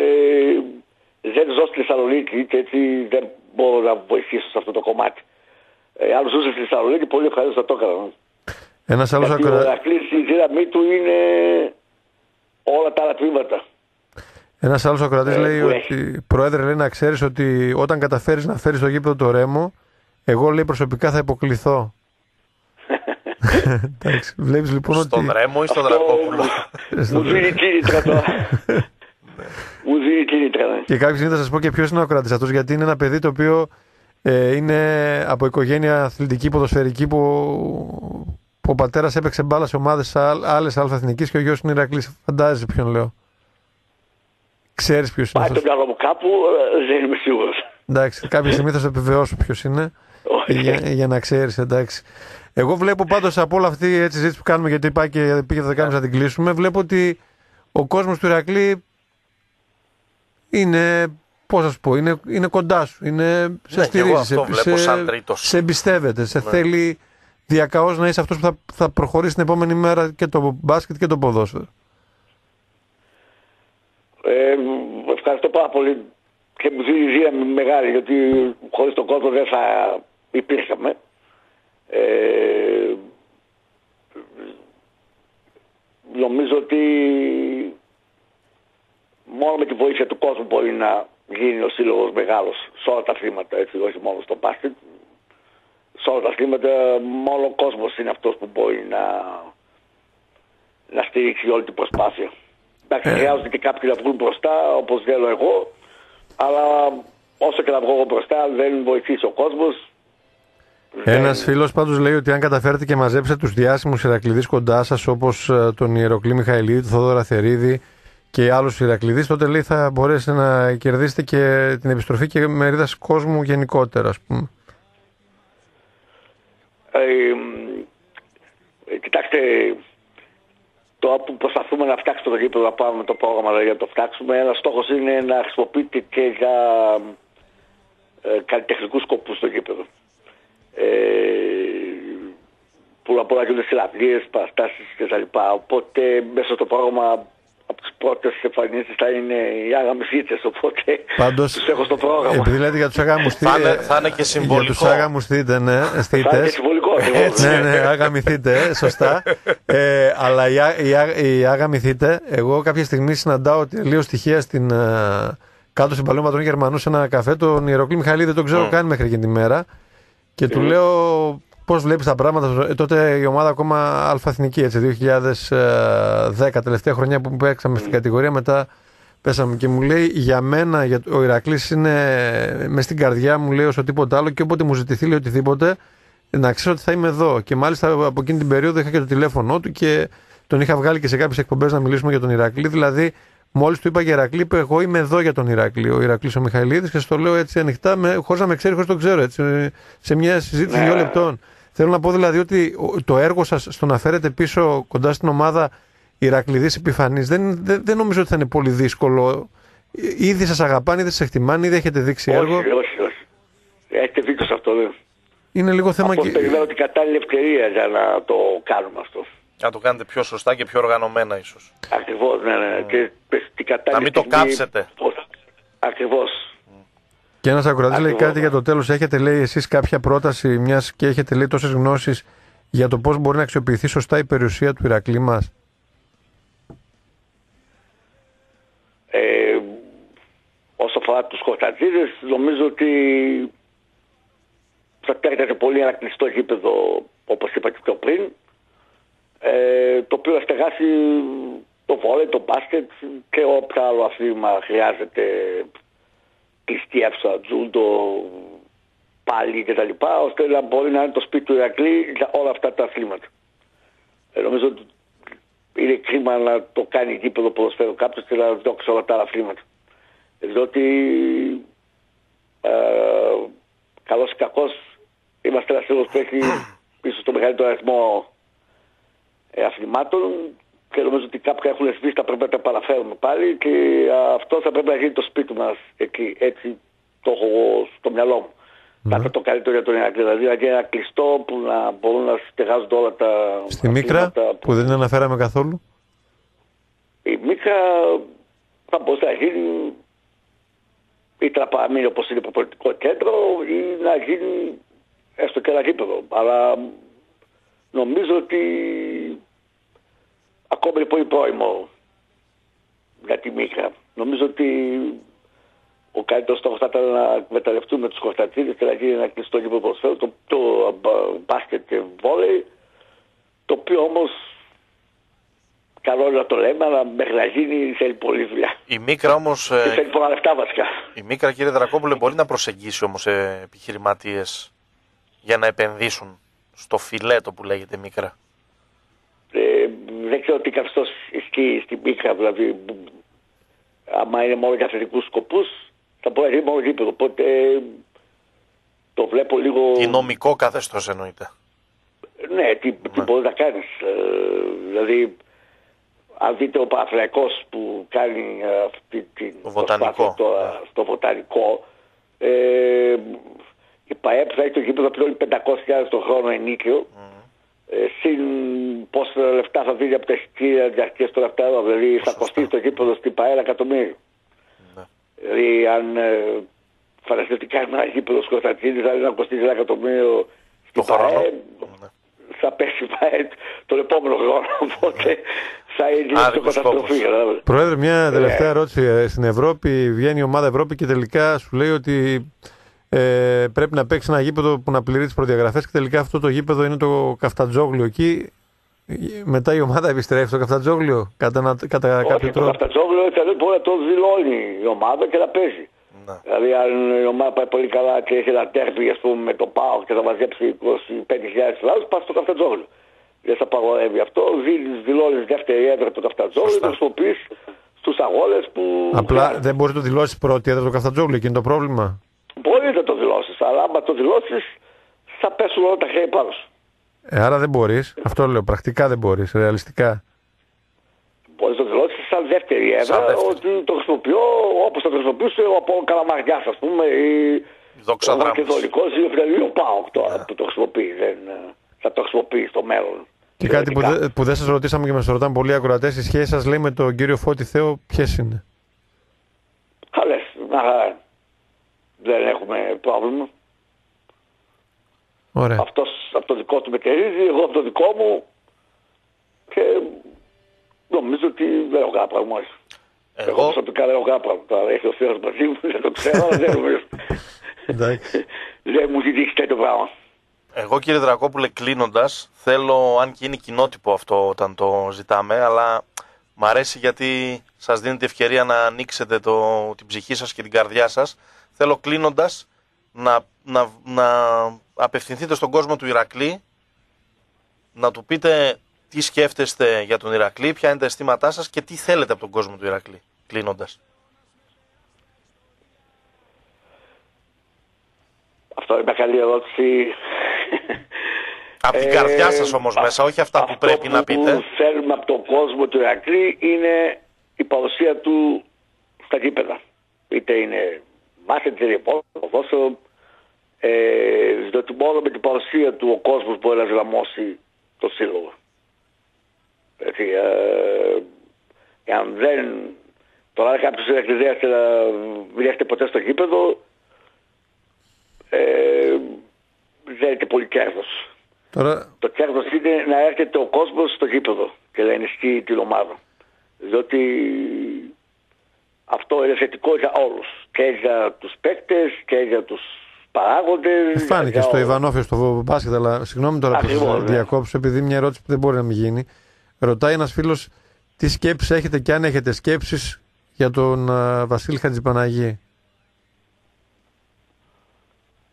δεν ζω στη Θεσσαλονίκη και έτσι δεν μπορώ να βοηθήσω σε αυτό το κομμάτι. Ε, αν ζούσε στη Θεσσαλονίκη, πολύ ευχαριστώ θα το έκανα. Ένας άλλος Γιατί ο ακροατή. Ηρακλής η δύναμή του είναι όλα τα άλλα τμήματα. Ένας άλλος ακροατής Ε, λέει που ότι, Πρόεδρε, λέει να ξέρεις ότι όταν καταφέρεις να φέρεις το γήπεδο το ρέμο, εγώ λέει προσωπικά θα υποκληθώ. Εντάξει, βλέπεις λοιπόν Στον ότι... Ρέμο ή στον Αυτό Δρακόπουλο; μου δίνει κίνητρα τώρα. μου δίνει κίνητρα, ναι. Και κάποιοι είναι θα σας πω και ποιος είναι ο ακροατής αυτός, γιατί είναι ένα παιδί το οποίο ε, είναι από οικογένεια αθλητική ποδοσφαιρική που, που ο πατέρας έπαιξε μπάλα σε ομάδες α- άλλες αλφαθηνικής και ο γιος είναι Ηρακλής. Φαντάζεσαι ποιον λέω. Ξέρεις ποιος είναι Πάει το αυτός. μυαλό μου κάπου, ε, δεν είμαι σίγουρος. Εντάξει, κάποια στιγμή θα σε επιβεβαιώσω ποιος είναι. Όχι. για, για να ξέρεις, εντάξει. Εγώ βλέπω πάντως από όλα αυτή τη συζήτηση που κάνουμε, γιατί πάει και πήγε το κάνουμε να την κλείσουμε, βλέπω ότι ο κόσμος του Ηρακλή είναι πώς να σου πω, είναι, είναι κοντά σου, είναι, σε Ναι, στηρίζει, και εγώ αυτό σε, βλέπω σε, σαν τρίτος. Ναι. σε εμπιστεύεται, σε θέλει διακαώς να είσαι αυτός που θα, θα προχωρήσει την επόμενη μέρα και το μπάσκετ και το ποδόσφαιρο. Ε, ευχαριστώ πάρα πολύ και μου δίνει δύναμη μεγάλη γιατί χωρίς τον κόσμο δεν θα υπήρχαμε. Ε, νομίζω ότι μόνο με τη βοήθεια του κόσμου μπορεί να γίνει ο σύλλογος μεγάλος σε όλα τα αθλήματα, έτσι, όχι μόνο στο μπάσκετ. Σε όλα τα αθλήματα μόνο ο κόσμος είναι αυτός που μπορεί να, να στηρίξει όλη την προσπάθεια. Εντάξει, χρειάζονται και κάποιοι να βγουν μπροστά, όπως θέλω εγώ, αλλά όσο και να βγω εγώ μπροστά, αν δεν βοηθήσει ο κόσμος, Ένας φίλος πάντως λέει ότι αν καταφέρετε και μαζέψετε τους διάσημους Ηρακλειδεί κοντά σας, όπως τον Ιεροκλή Μιχαηλίδη, τον Θόδωρα Θερίδη και άλλους Ηρακλειδεί, τότε λέει θα μπορέσετε να κερδίσετε και την επιστροφή και μερίδας κόσμου γενικότερα, ας πούμε. Ε, ε, κοιτάξτε, το που προσπαθούμε να φτιάξουμε το γήπεδο, να πάμε το πρόγραμμα δηλαδή, να το φτιάξουμε, ένας στόχος είναι να χρησιμοποιείται και για ε, καλλιτεχνικούς σκοπούς το γήπεδο. Ε, που να μπορούν να γίνονται συλλαβίε, παραστάσει κτλ. Οπότε μέσα στο πρόγραμμα από τι πρώτες εμφανίσεις θα είναι οι άγαμοι Οπότε Πάντως, τους έχω στο πρόγραμμα. Επειδή λέτε για τους άγαμους Θα είναι- θα είναι και συμβολικό. Για τους άγαμους θήτε, ναι, θα είναι θήτες. και συμβολικό. ακριβώς. ναι, ναι, άγαμηθείτε, σωστά. Ε, αλλά οι, α- οι, α- οι άγαμηθείτε, εγώ κάποια στιγμή συναντάω τελείω στοιχεία στην, ε, κάτω στην Παλαιό Ματρών Γερμανούς σε ένα καφέ, τον Ιεροκλή Μιχαηλίδη, δεν τον ξέρω καν μέχρι εκείνη τη μέρα. Και του λέω πώς βλέπεις τα πράγματα. Ε, τότε η ομάδα ακόμα αλφαθηνική, έτσι, 2010, τελευταία χρονιά που παίξαμε στην κατηγορία, μετά πέσαμε. Και μου λέει για μένα, για, ο Ηρακλής είναι μες στην καρδιά μου, λέει όσο τίποτα άλλο και όποτε μου ζητηθεί λέει οτιδήποτε, να ξέρω ότι θα είμαι εδώ. Και μάλιστα από εκείνη την περίοδο είχα και το τηλέφωνό του και τον είχα βγάλει και σε κάποιες εκπομπές να μιλήσουμε για τον Ηρακλή. Δηλαδή, μόλις του είπα για Ηρακλή, είπε: Εγώ είμαι εδώ για τον Ηρακλή. Ο Ηρακλής ο Μιχαηλίδης και στο λέω έτσι ανοιχτά, χωρίς να με ξέρει, χωρίς το ξέρω. Έτσι, σε μια συζήτηση Ναι. δύο λεπτών. Θέλω να πω δηλαδή ότι ο- το έργο σας στο να φέρετε πίσω κοντά στην ομάδα Ηρακλειδής επιφανής δεν, δεν, δεν νομίζω ότι θα είναι πολύ δύσκολο. Ε, Ήδη σας αγαπάνε, ήδη σας εκτιμάνε, ήδη έχετε δείξει έργο. όχι, όχι, όχι. Έχετε δίκιο σε αυτό. Ναι. Είναι λίγο θέμα Απλώς και. περιμένω την κατάλληλη ευκαιρία για να το κάνουμε αυτό. Να το κάνετε πιο σωστά και πιο οργανωμένα ίσως. Ακριβώς, ναι, ναι. Και την κατάλληλη Να μην το στιγμή- κάψετε. Πώς- Ακριβώς. Και ένας ακροατής λέει Ακριβώς. κάτι για το τέλος. Έχετε λέει εσείς κάποια πρόταση, μιας και έχετε λέει τόσες γνώσεις για το πώς μπορεί να αξιοποιηθεί σωστά η περιουσία του Ηρακλή μας; Ε, όσο αφορά τους Κωνσταντζίδες, νομίζω ότι θα παίρνετε πολύ ένα κλειστό γήπεδο, όπως είπα και πιο πριν, ε, το οποίο θα στεγάσει το βόλεϊ, το μπάσκετ και όποια άλλο αθλήμα χρειάζεται κλειστή αίθουσα, τζούντο, πάλι κτλ. ώστε να μπορεί να είναι το σπίτι του Ηρακλή για όλα αυτά τα αθλήματα. Ε, νομίζω ότι είναι κρίμα να το κάνει γήπεδο ποδοσφαίρου κάποιος και να διώξει όλα τα άλλα αθλήματα. Διότι ε, καλός ή κακός είμαστε ένας σύλλογος που έχει ίσως το μεγαλύτερο αριθμό ε, αθλημάτων και νομίζω ότι κάποια έχουν σβήσει, θα πρέπει να τα παραφέρουμε πάλι και ε, αυτό θα πρέπει να γίνει το σπίτι μας εκεί. Έτσι το έχω εγώ στο μυαλό μου. Να είναι το καλύτερο για τον Ηρακλή. Δηλαδή να γίνει ένα κλειστό που να μπορούν να στεγάζονται όλα τα Στη Μίκρα, αθλήματα που δεν αναφέραμε καθόλου; η Μίκα θα μπορούσε να γίνει είτε να παραμείνει όπως είναι πολιτικό κέντρο ή να γίνει έστω και ένα γήπεδο. Αλλά νομίζω ότι ακόμη είναι πολύ πρόημο για τη Μίκα. Νομίζω ότι ο καλύτερος στόχος θα ήταν να εκμεταλλευτούμε τους Κωνσταντίνες και να γίνει ένα κλειστό γήπεδο ποδοσφαίρου, το, το μπα- μπάσκετ και βόλεϊ, το οποίο όμως καλό είναι να το λέμε, αλλά μέχρι να γίνει θέλει πολλή δουλειά. Η Μίκρα όμως, Και ε, θέλει πολλά λεφτά βασικά. η Μίκρα κύριε Δρακόπουλε μπορεί να προσεγγίσει όμως ε, επιχειρηματίες για να επενδύσουν στο φιλέτο που λέγεται Μίκρα; Ε, δεν ξέρω τι καθεστώς ισχύει στην πίκα, δηλαδή άμα είναι μόνο για θετικούς σκοπούς θα μπορεί να γίνει μόνο γήπεδο. Οπότε το βλέπω λίγο... Τι νομικό καθεστώς εννοείται. Ναι, τι, τι μπορείς να κάνεις. Ε, δηλαδή, αν δείτε ο Παναθηναϊκός που κάνει ε, αυτή την βοτανικό. τώρα στο βοτανικό, ε, η ΠαΕΠ θα έχει το γήπεδο πλέον 500.000 το χρόνο ενίκιο. Mm. Ε, συν πόσα λεφτά θα δίνει από τα εισιτήρια διαρκές τώρα αυτά εδώ. Δηλαδή θα κοστίσει το γήπεδο στην ΠαΕ ένα εκατομμύριο. Ναι. Δηλαδή αν ε, φανταστείτε κάνει ένα γήπεδο στο Κωνσταντίνη θα να κοστίσει ένα εκατομμύριο στην ΠαΕ. Ναι. Θα πέσει η ΠαΕ τον επόμενο χρόνο. Οπότε θα είναι στο καταστροφή. Πρόεδρε, μια τελευταία ερώτηση. Ε, στην Ευρώπη βγαίνει η ομάδα Ευρώπη και τελικά σου λέει ότι ε, πρέπει να παίξει ένα γήπεδο που να πληρεί τις προδιαγραφές και τελικά αυτό το γήπεδο είναι το Καφτατζόγλιο. Εκεί μετά η ομάδα επιστρέφει στο Καφτατζόγλιο κατά, κατά Όχι, κάποιο τρόπο. Το Καφτατζόγλιο μπορεί να το δηλώνει η ομάδα και να παίζει. Να. Δηλαδή, αν η ομάδα πάει πολύ καλά και έχει ένα τέρπι ας πούμε, με το ΠΑΟ και θα μαζέψει 25.000 λάθος, πας στο Καφτατζόγλιο. Δεν θα απαγορεύει αυτό. Δηλώνεις δεύτερη έδρα το Καφτατζόγλιο και το χρησιμοποιεί στους αγώνες που. Απλά δεν μπορείς να το δηλώσεις πρώτη έδρα το Καφτατζόγλιο και είναι το πρόβλημα. Μπορεί να το δηλώσεις, αλλά άμα το δηλώσεις θα πέσουν όλα τα χρέη πάνω σου. Ε, άρα δεν μπορείς. Αυτό λέω. Πρακτικά δεν μπορείς. Ρεαλιστικά. Μπορεί να το δηλώσεις σαν δεύτερη έδρα ότι το χρησιμοποιώ όπως το χρησιμοποιούσε από Καλαμαριά, ας πούμε, ή ο Μακεδονικός ή ο Πάοκ τώρα yeah. που το χρησιμοποιεί. Δεν, ε, θα το χρησιμοποιείς στο μέλλον. Και κάτι που, δε, που δεν σας ρωτήσαμε και μας ρωτάνε πολλοί ακροατές, οι σχέσεις σας λέει με τον κύριο Φώτη Θεό ποιες είναι; Καλές, να χαρά δεν έχουμε πρόβλημα. Ωραία. Αυτός από το δικό του με κερδίζει, εγώ από το δικό μου και νομίζω ότι δεν έχω κανένα πράγμα. Εγώ, εγώ προσωπικά δεν έχω κανένα πράγμα. Τώρα έχει ο Θεός μαζί μου, δεν το ξέρω, αλλά δεν νομίζω. δεν μου ζητήσει τέτοιο πράγμα. Εγώ κύριε Δρακόπουλε κλείνοντας, θέλω, αν και είναι κοινότυπο αυτό όταν το ζητάμε, αλλά μ' αρέσει γιατί σας δίνετε ευκαιρία να ανοίξετε το, την ψυχή σας και την καρδιά σας θέλω κλείνοντας να, να, να απευθυνθείτε στον κόσμο του Ηρακλή, να του πείτε τι σκέφτεστε για τον Ηρακλή, ποια είναι τα αισθήματά σας και τι θέλετε από τον κόσμο του Ηρακλή, κλείνοντας. Αυτό είναι μια καλή ερώτηση. Από την καρδιά ε, σας όμως μέσα, όχι αυτά που πρέπει να πείτε. Αυτό που θέλουμε από τον κόσμο του Ηρακλή είναι η παρουσία του στα γήπεδα. Είτε είναι μάθετε λοιπόν ποδόσφαιρο ε, διότι μόνο με την παρουσία του ο κόσμος μπορεί να γραμμώσει το σύλλογο. Έτσι, ε, εάν δεν... Τώρα αν κάποιος εκκληδίασε να μην έρχεται ποτέ στο γήπεδο ε, δεν είναι πολύ κέρδος. Τώρα... Το κέρδος είναι να έρχεται ο κόσμος στο γήπεδο και να ενισχύει την ομάδα. Διότι αυτό είναι θετικό για όλους. Και για τους παίκτες και για τους παράγοντες. Ε, φάνηκε στο Ιβανόφιο στο μπάσκετ, αλλά συγγνώμη τώρα που ναι. διακόψω, επειδή μια ερώτηση που δεν μπορεί να μην γίνει. Ρωτάει ένας φίλος τι σκέψεις έχετε και αν έχετε σκέψεις για τον uh, Βασίλη Χατζηπαναγή;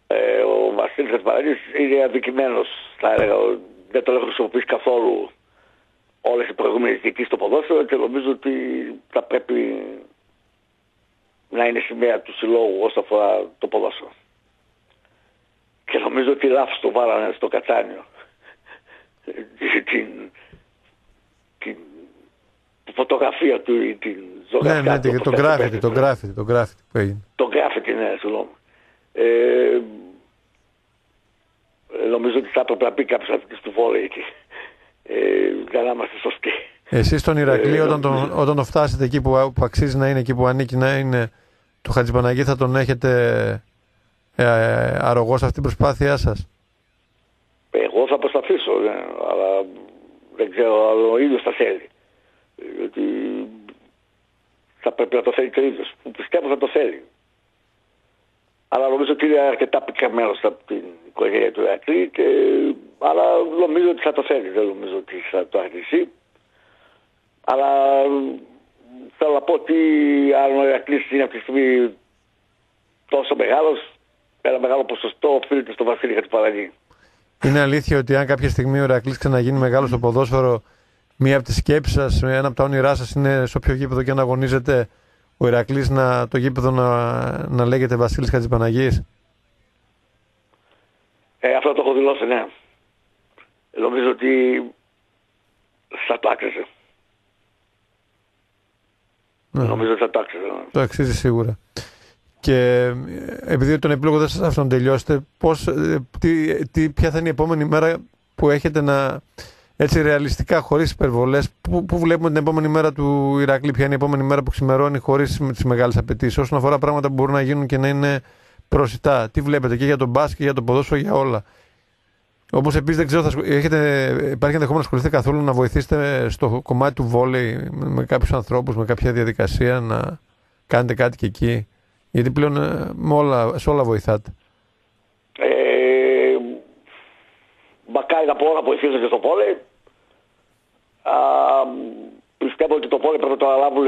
Ε, ο Βασίλης Χατζηπαναγής είναι αδικημένος, θα έλεγα. Δεν τον έχω χρησιμοποιήσει καθόλου όλες οι προηγούμενες διοικήσεις στο ποδόσφαιρο και νομίζω ότι θα πρέπει να είναι σημαία του συλλόγου όσο αφορά το ποδόσφαιρο. Και νομίζω ότι λάθος το βάλανε στο Κατσάνιο. την, την φωτογραφία του ή την ζωγραφιά ναι, ναι, του. Ναι, το γράφεται, το γράφεται, το γράφεται που έγινε. Το γράφεται, ναι, συγγνώμη. Ε, νομίζω ότι θα έπρεπε να πει κάποιος αθλητής του βόλεϊ εκεί. Ε, για να είμαστε σωστοί. Εσείς στον Ηρακλή ε, όταν, τον, όταν το φτάσετε εκεί που, που αξίζει να είναι, εκεί που ανήκει να είναι το Χατζηπαναγί θα τον έχετε ε, ε, αρρωγός σε αυτή την προσπάθειά σας; Εγώ θα προσπαθήσω, ναι, αλλά δεν ξέρω αν ο ίδιος θα θέλει. Γιατί θα πρέπει να το θέλει και ο ίδιος. Που πιστεύω θα το θέλει. Αλλά νομίζω ότι είναι αρκετά πικραμένος από την οικογένεια του Ερακλή και... αλλά νομίζω ότι θα το θέλει. Δεν νομίζω ότι θα το αρνηθεί. Αλλά θέλω να πω ότι αν ο Ηρακλής είναι αυτή τη στιγμή τόσο μεγάλος, ένα μεγάλο ποσοστό οφείλεται στο Βασίλη Χατζηπαραγή. Είναι αλήθεια ότι αν κάποια στιγμή ο Ηρακλής ξαναγίνει μεγάλο στο ποδόσφαιρο, μία από τις σκέψεις σας, ένα από τα όνειρά σας είναι σε όποιο γήπεδο και να αγωνίζετε ο Ηρακλής να, το γήπεδο να, να λέγεται Βασίλης Χατζηπαναγής; Ε, αυτό το έχω δηλώσει, ναι. Νομίζω ότι θα το άκρεσε. Ναι. Νομίζω ότι θα το άξιζε. Το αξίζει σίγουρα. Και ε, επειδή τον επίλογο δεν σα άφησα να τελειώσετε, πώς, ε, τι, τι, ποια θα είναι η επόμενη μέρα που έχετε να. Έτσι ρεαλιστικά, χωρίς υπερβολές, που, που βλέπουμε την επόμενη μέρα του Ηρακλή, ποια είναι η επόμενη μέρα που ξημερώνει χωρίς τις μεγάλες απαιτήσεις, όσον αφορά πράγματα που μπορούν να γίνουν και να είναι προσιτά. Τι βλέπετε και για τον μπάσκετ και για τον ποδόσφαιρο, για όλα. Όπως επίσης δεν ξέρω, θα, έχετε, υπάρχει ενδεχόμενο να ασχοληθείτε καθόλου να βοηθήσετε στο κομμάτι του βόλεϊ με κάποιους ανθρώπους, με κάποια διαδικασία να κάνετε κάτι και εκεί. Γιατί πλέον ε, με όλα, σε όλα βοηθάτε. Ε, μακάρι να πω να βοηθήσω και στο πόλε. πιστεύω ότι το πόλε πρέπει να το αναλάβουν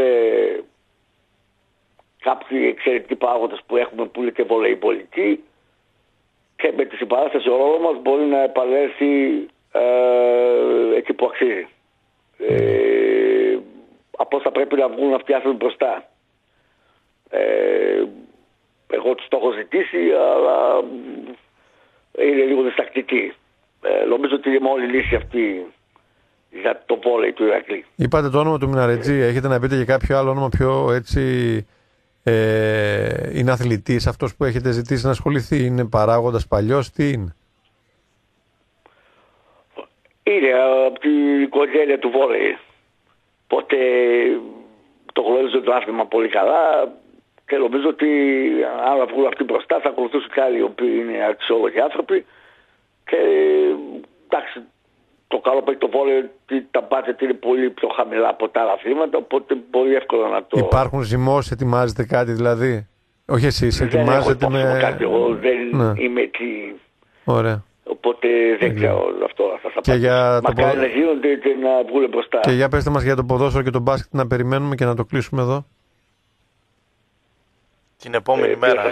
κάποιοι εξαιρετικοί παράγοντες που έχουμε που είναι και βολεϊπολικοί και με τη συμπαράσταση ο ρόλος μας μπορεί να επανέλθει ε, εκεί που αξίζει. Ε, απλώς θα πρέπει να βγουν αυτοί οι άνθρωποι μπροστά. Ε, εγώ τους το έχω ζητήσει, αλλά είναι λίγο διστακτική. Ε, νομίζω ότι είναι μόνη λύση αυτή για το πόλεμο του Ηρακλή. Είπατε το όνομα του Μιναρετζή, έχετε να πείτε και κάποιο άλλο όνομα πιο έτσι ε, είναι αθλητής αυτός που έχετε ζητήσει να ασχοληθεί, είναι παράγοντας παλιός, τι είναι; Είναι από την οικογένεια του Βόλεϊ. Οπότε το γνωρίζω το άθλημα πολύ καλά και νομίζω ότι αν βγουν αυτοί μπροστά θα ακολουθήσουν και άλλοι οι οποίοι είναι αξιόλογοι άνθρωποι και εντάξει το καλό που έχει το βόλιο ότι τα μπάτζετ είναι πολύ πιο χαμηλά από τα άλλα θύματα, οπότε πολύ εύκολο να το... Υπάρχουν ζυμώσεις, ετοιμάζετε κάτι δηλαδή; Όχι εσείς, ετοιμάζετε με... Κάτι, εγώ δεν ναι. είμαι εκεί. Ωραία. Οπότε δεν ξέρω αυτό. Θα, θα και για το ποδ... να γίνονται και να βγουν μπροστά. Και για πέστε μας για το ποδόσφαιρο και τον μπάσκετ να περιμένουμε και να το κλείσουμε εδώ. Την επόμενη ε, μέρα.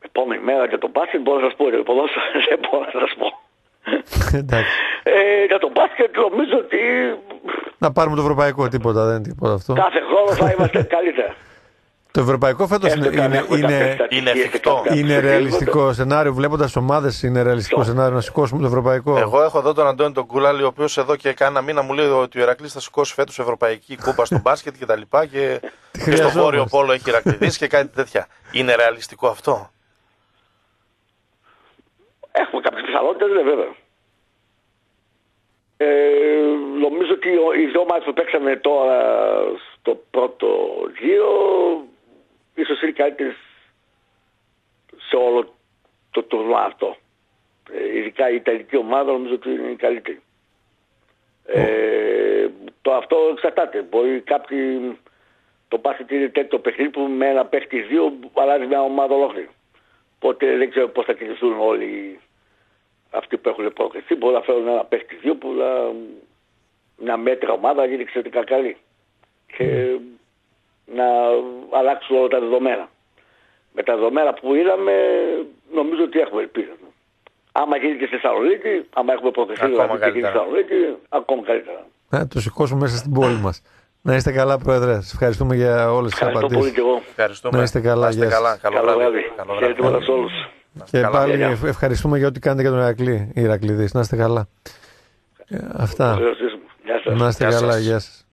επόμενη μέρα για τον μπάσκετ μπορώ να σας πω, για το ποδόσφαιρο δεν μπορώ να σας πω. ε, για τον μπάσκετ νομίζω ότι... Να πάρουμε το ευρωπαϊκό, τίποτα, δεν είναι τίποτα αυτό. Κάθε χρόνο θα είμαστε καλύτερα. Το ευρωπαϊκό φέτος είναι, είναι, είναι, είναι εφικτό. Είναι ρεαλιστικό σενάριο. Βλέποντας ομάδες, είναι ρεαλιστικό σενάριο να σηκώσουμε το ευρωπαϊκό. Εγώ έχω εδώ τον Αντώνη τον Κούλαλη, ο οποίος εδώ και κάνα μήνα μου λέει ότι ο Ερακλή θα σηκώσει φέτος ευρωπαϊκή κούπα στο μπάσκετ και τα λοιπά. Και, και στο βόρειο πόλο έχει Ηρακλήδης και κάτι τέτοια. Είναι ρεαλιστικό αυτό; Έχουμε κάποιες πιθανότητες, ναι βέβαια. Ε, νομίζω ότι οι δυο μάτς που παίξαμε τώρα στο πρώτο γύρο ίσως είναι καλύτερες σε όλο το τουρνουά αυτό. Ε, ειδικά η Ιταλική ομάδα νομίζω ότι είναι η καλύτερη. Ε, το αυτό εξαρτάται. Μπορεί κάποιοι το πάσετε είναι τέτοιο παιχνίδι που με ένα παίχτη δύο αλλάζει μια ομάδα ολόκληρη. Οπότε δεν ξέρω πώς θα κινηθούν όλοι αυτοί που έχουν προκριθεί. Μπορεί να φέρουν ένα παίχτη δύο που να, μια μέτρα ομάδα γίνει εξαιρετικά καλή. Και να αλλάξουν όλα τα δεδομένα. Με τα δεδομένα που είδαμε νομίζω ότι έχουμε ελπίδα. Άμα γίνει και στη Θεσσαλονίκη, άμα έχουμε προκριθεί δηλαδή και στη Θεσσαλονίκη, ακόμα καλύτερα. Να το σηκώσουμε μέσα στην πόλη μας. Να είστε καλά, Πρόεδρε. Σας ευχαριστούμε για όλες τις απαντήσει. Ευχαριστώ πολύ και εγώ. Ευχαριστούμε. Να είστε καλά. Να είστε καλά. Καλό βράδυ. Καλό βράδυ. Και καλά, πάλι ευχαριστούμε για ό,τι κάνετε για τον Ηρακλή, Ηρακλήδη. Να είστε καλά. Αυτά. Να είστε καλά. Γεια σας.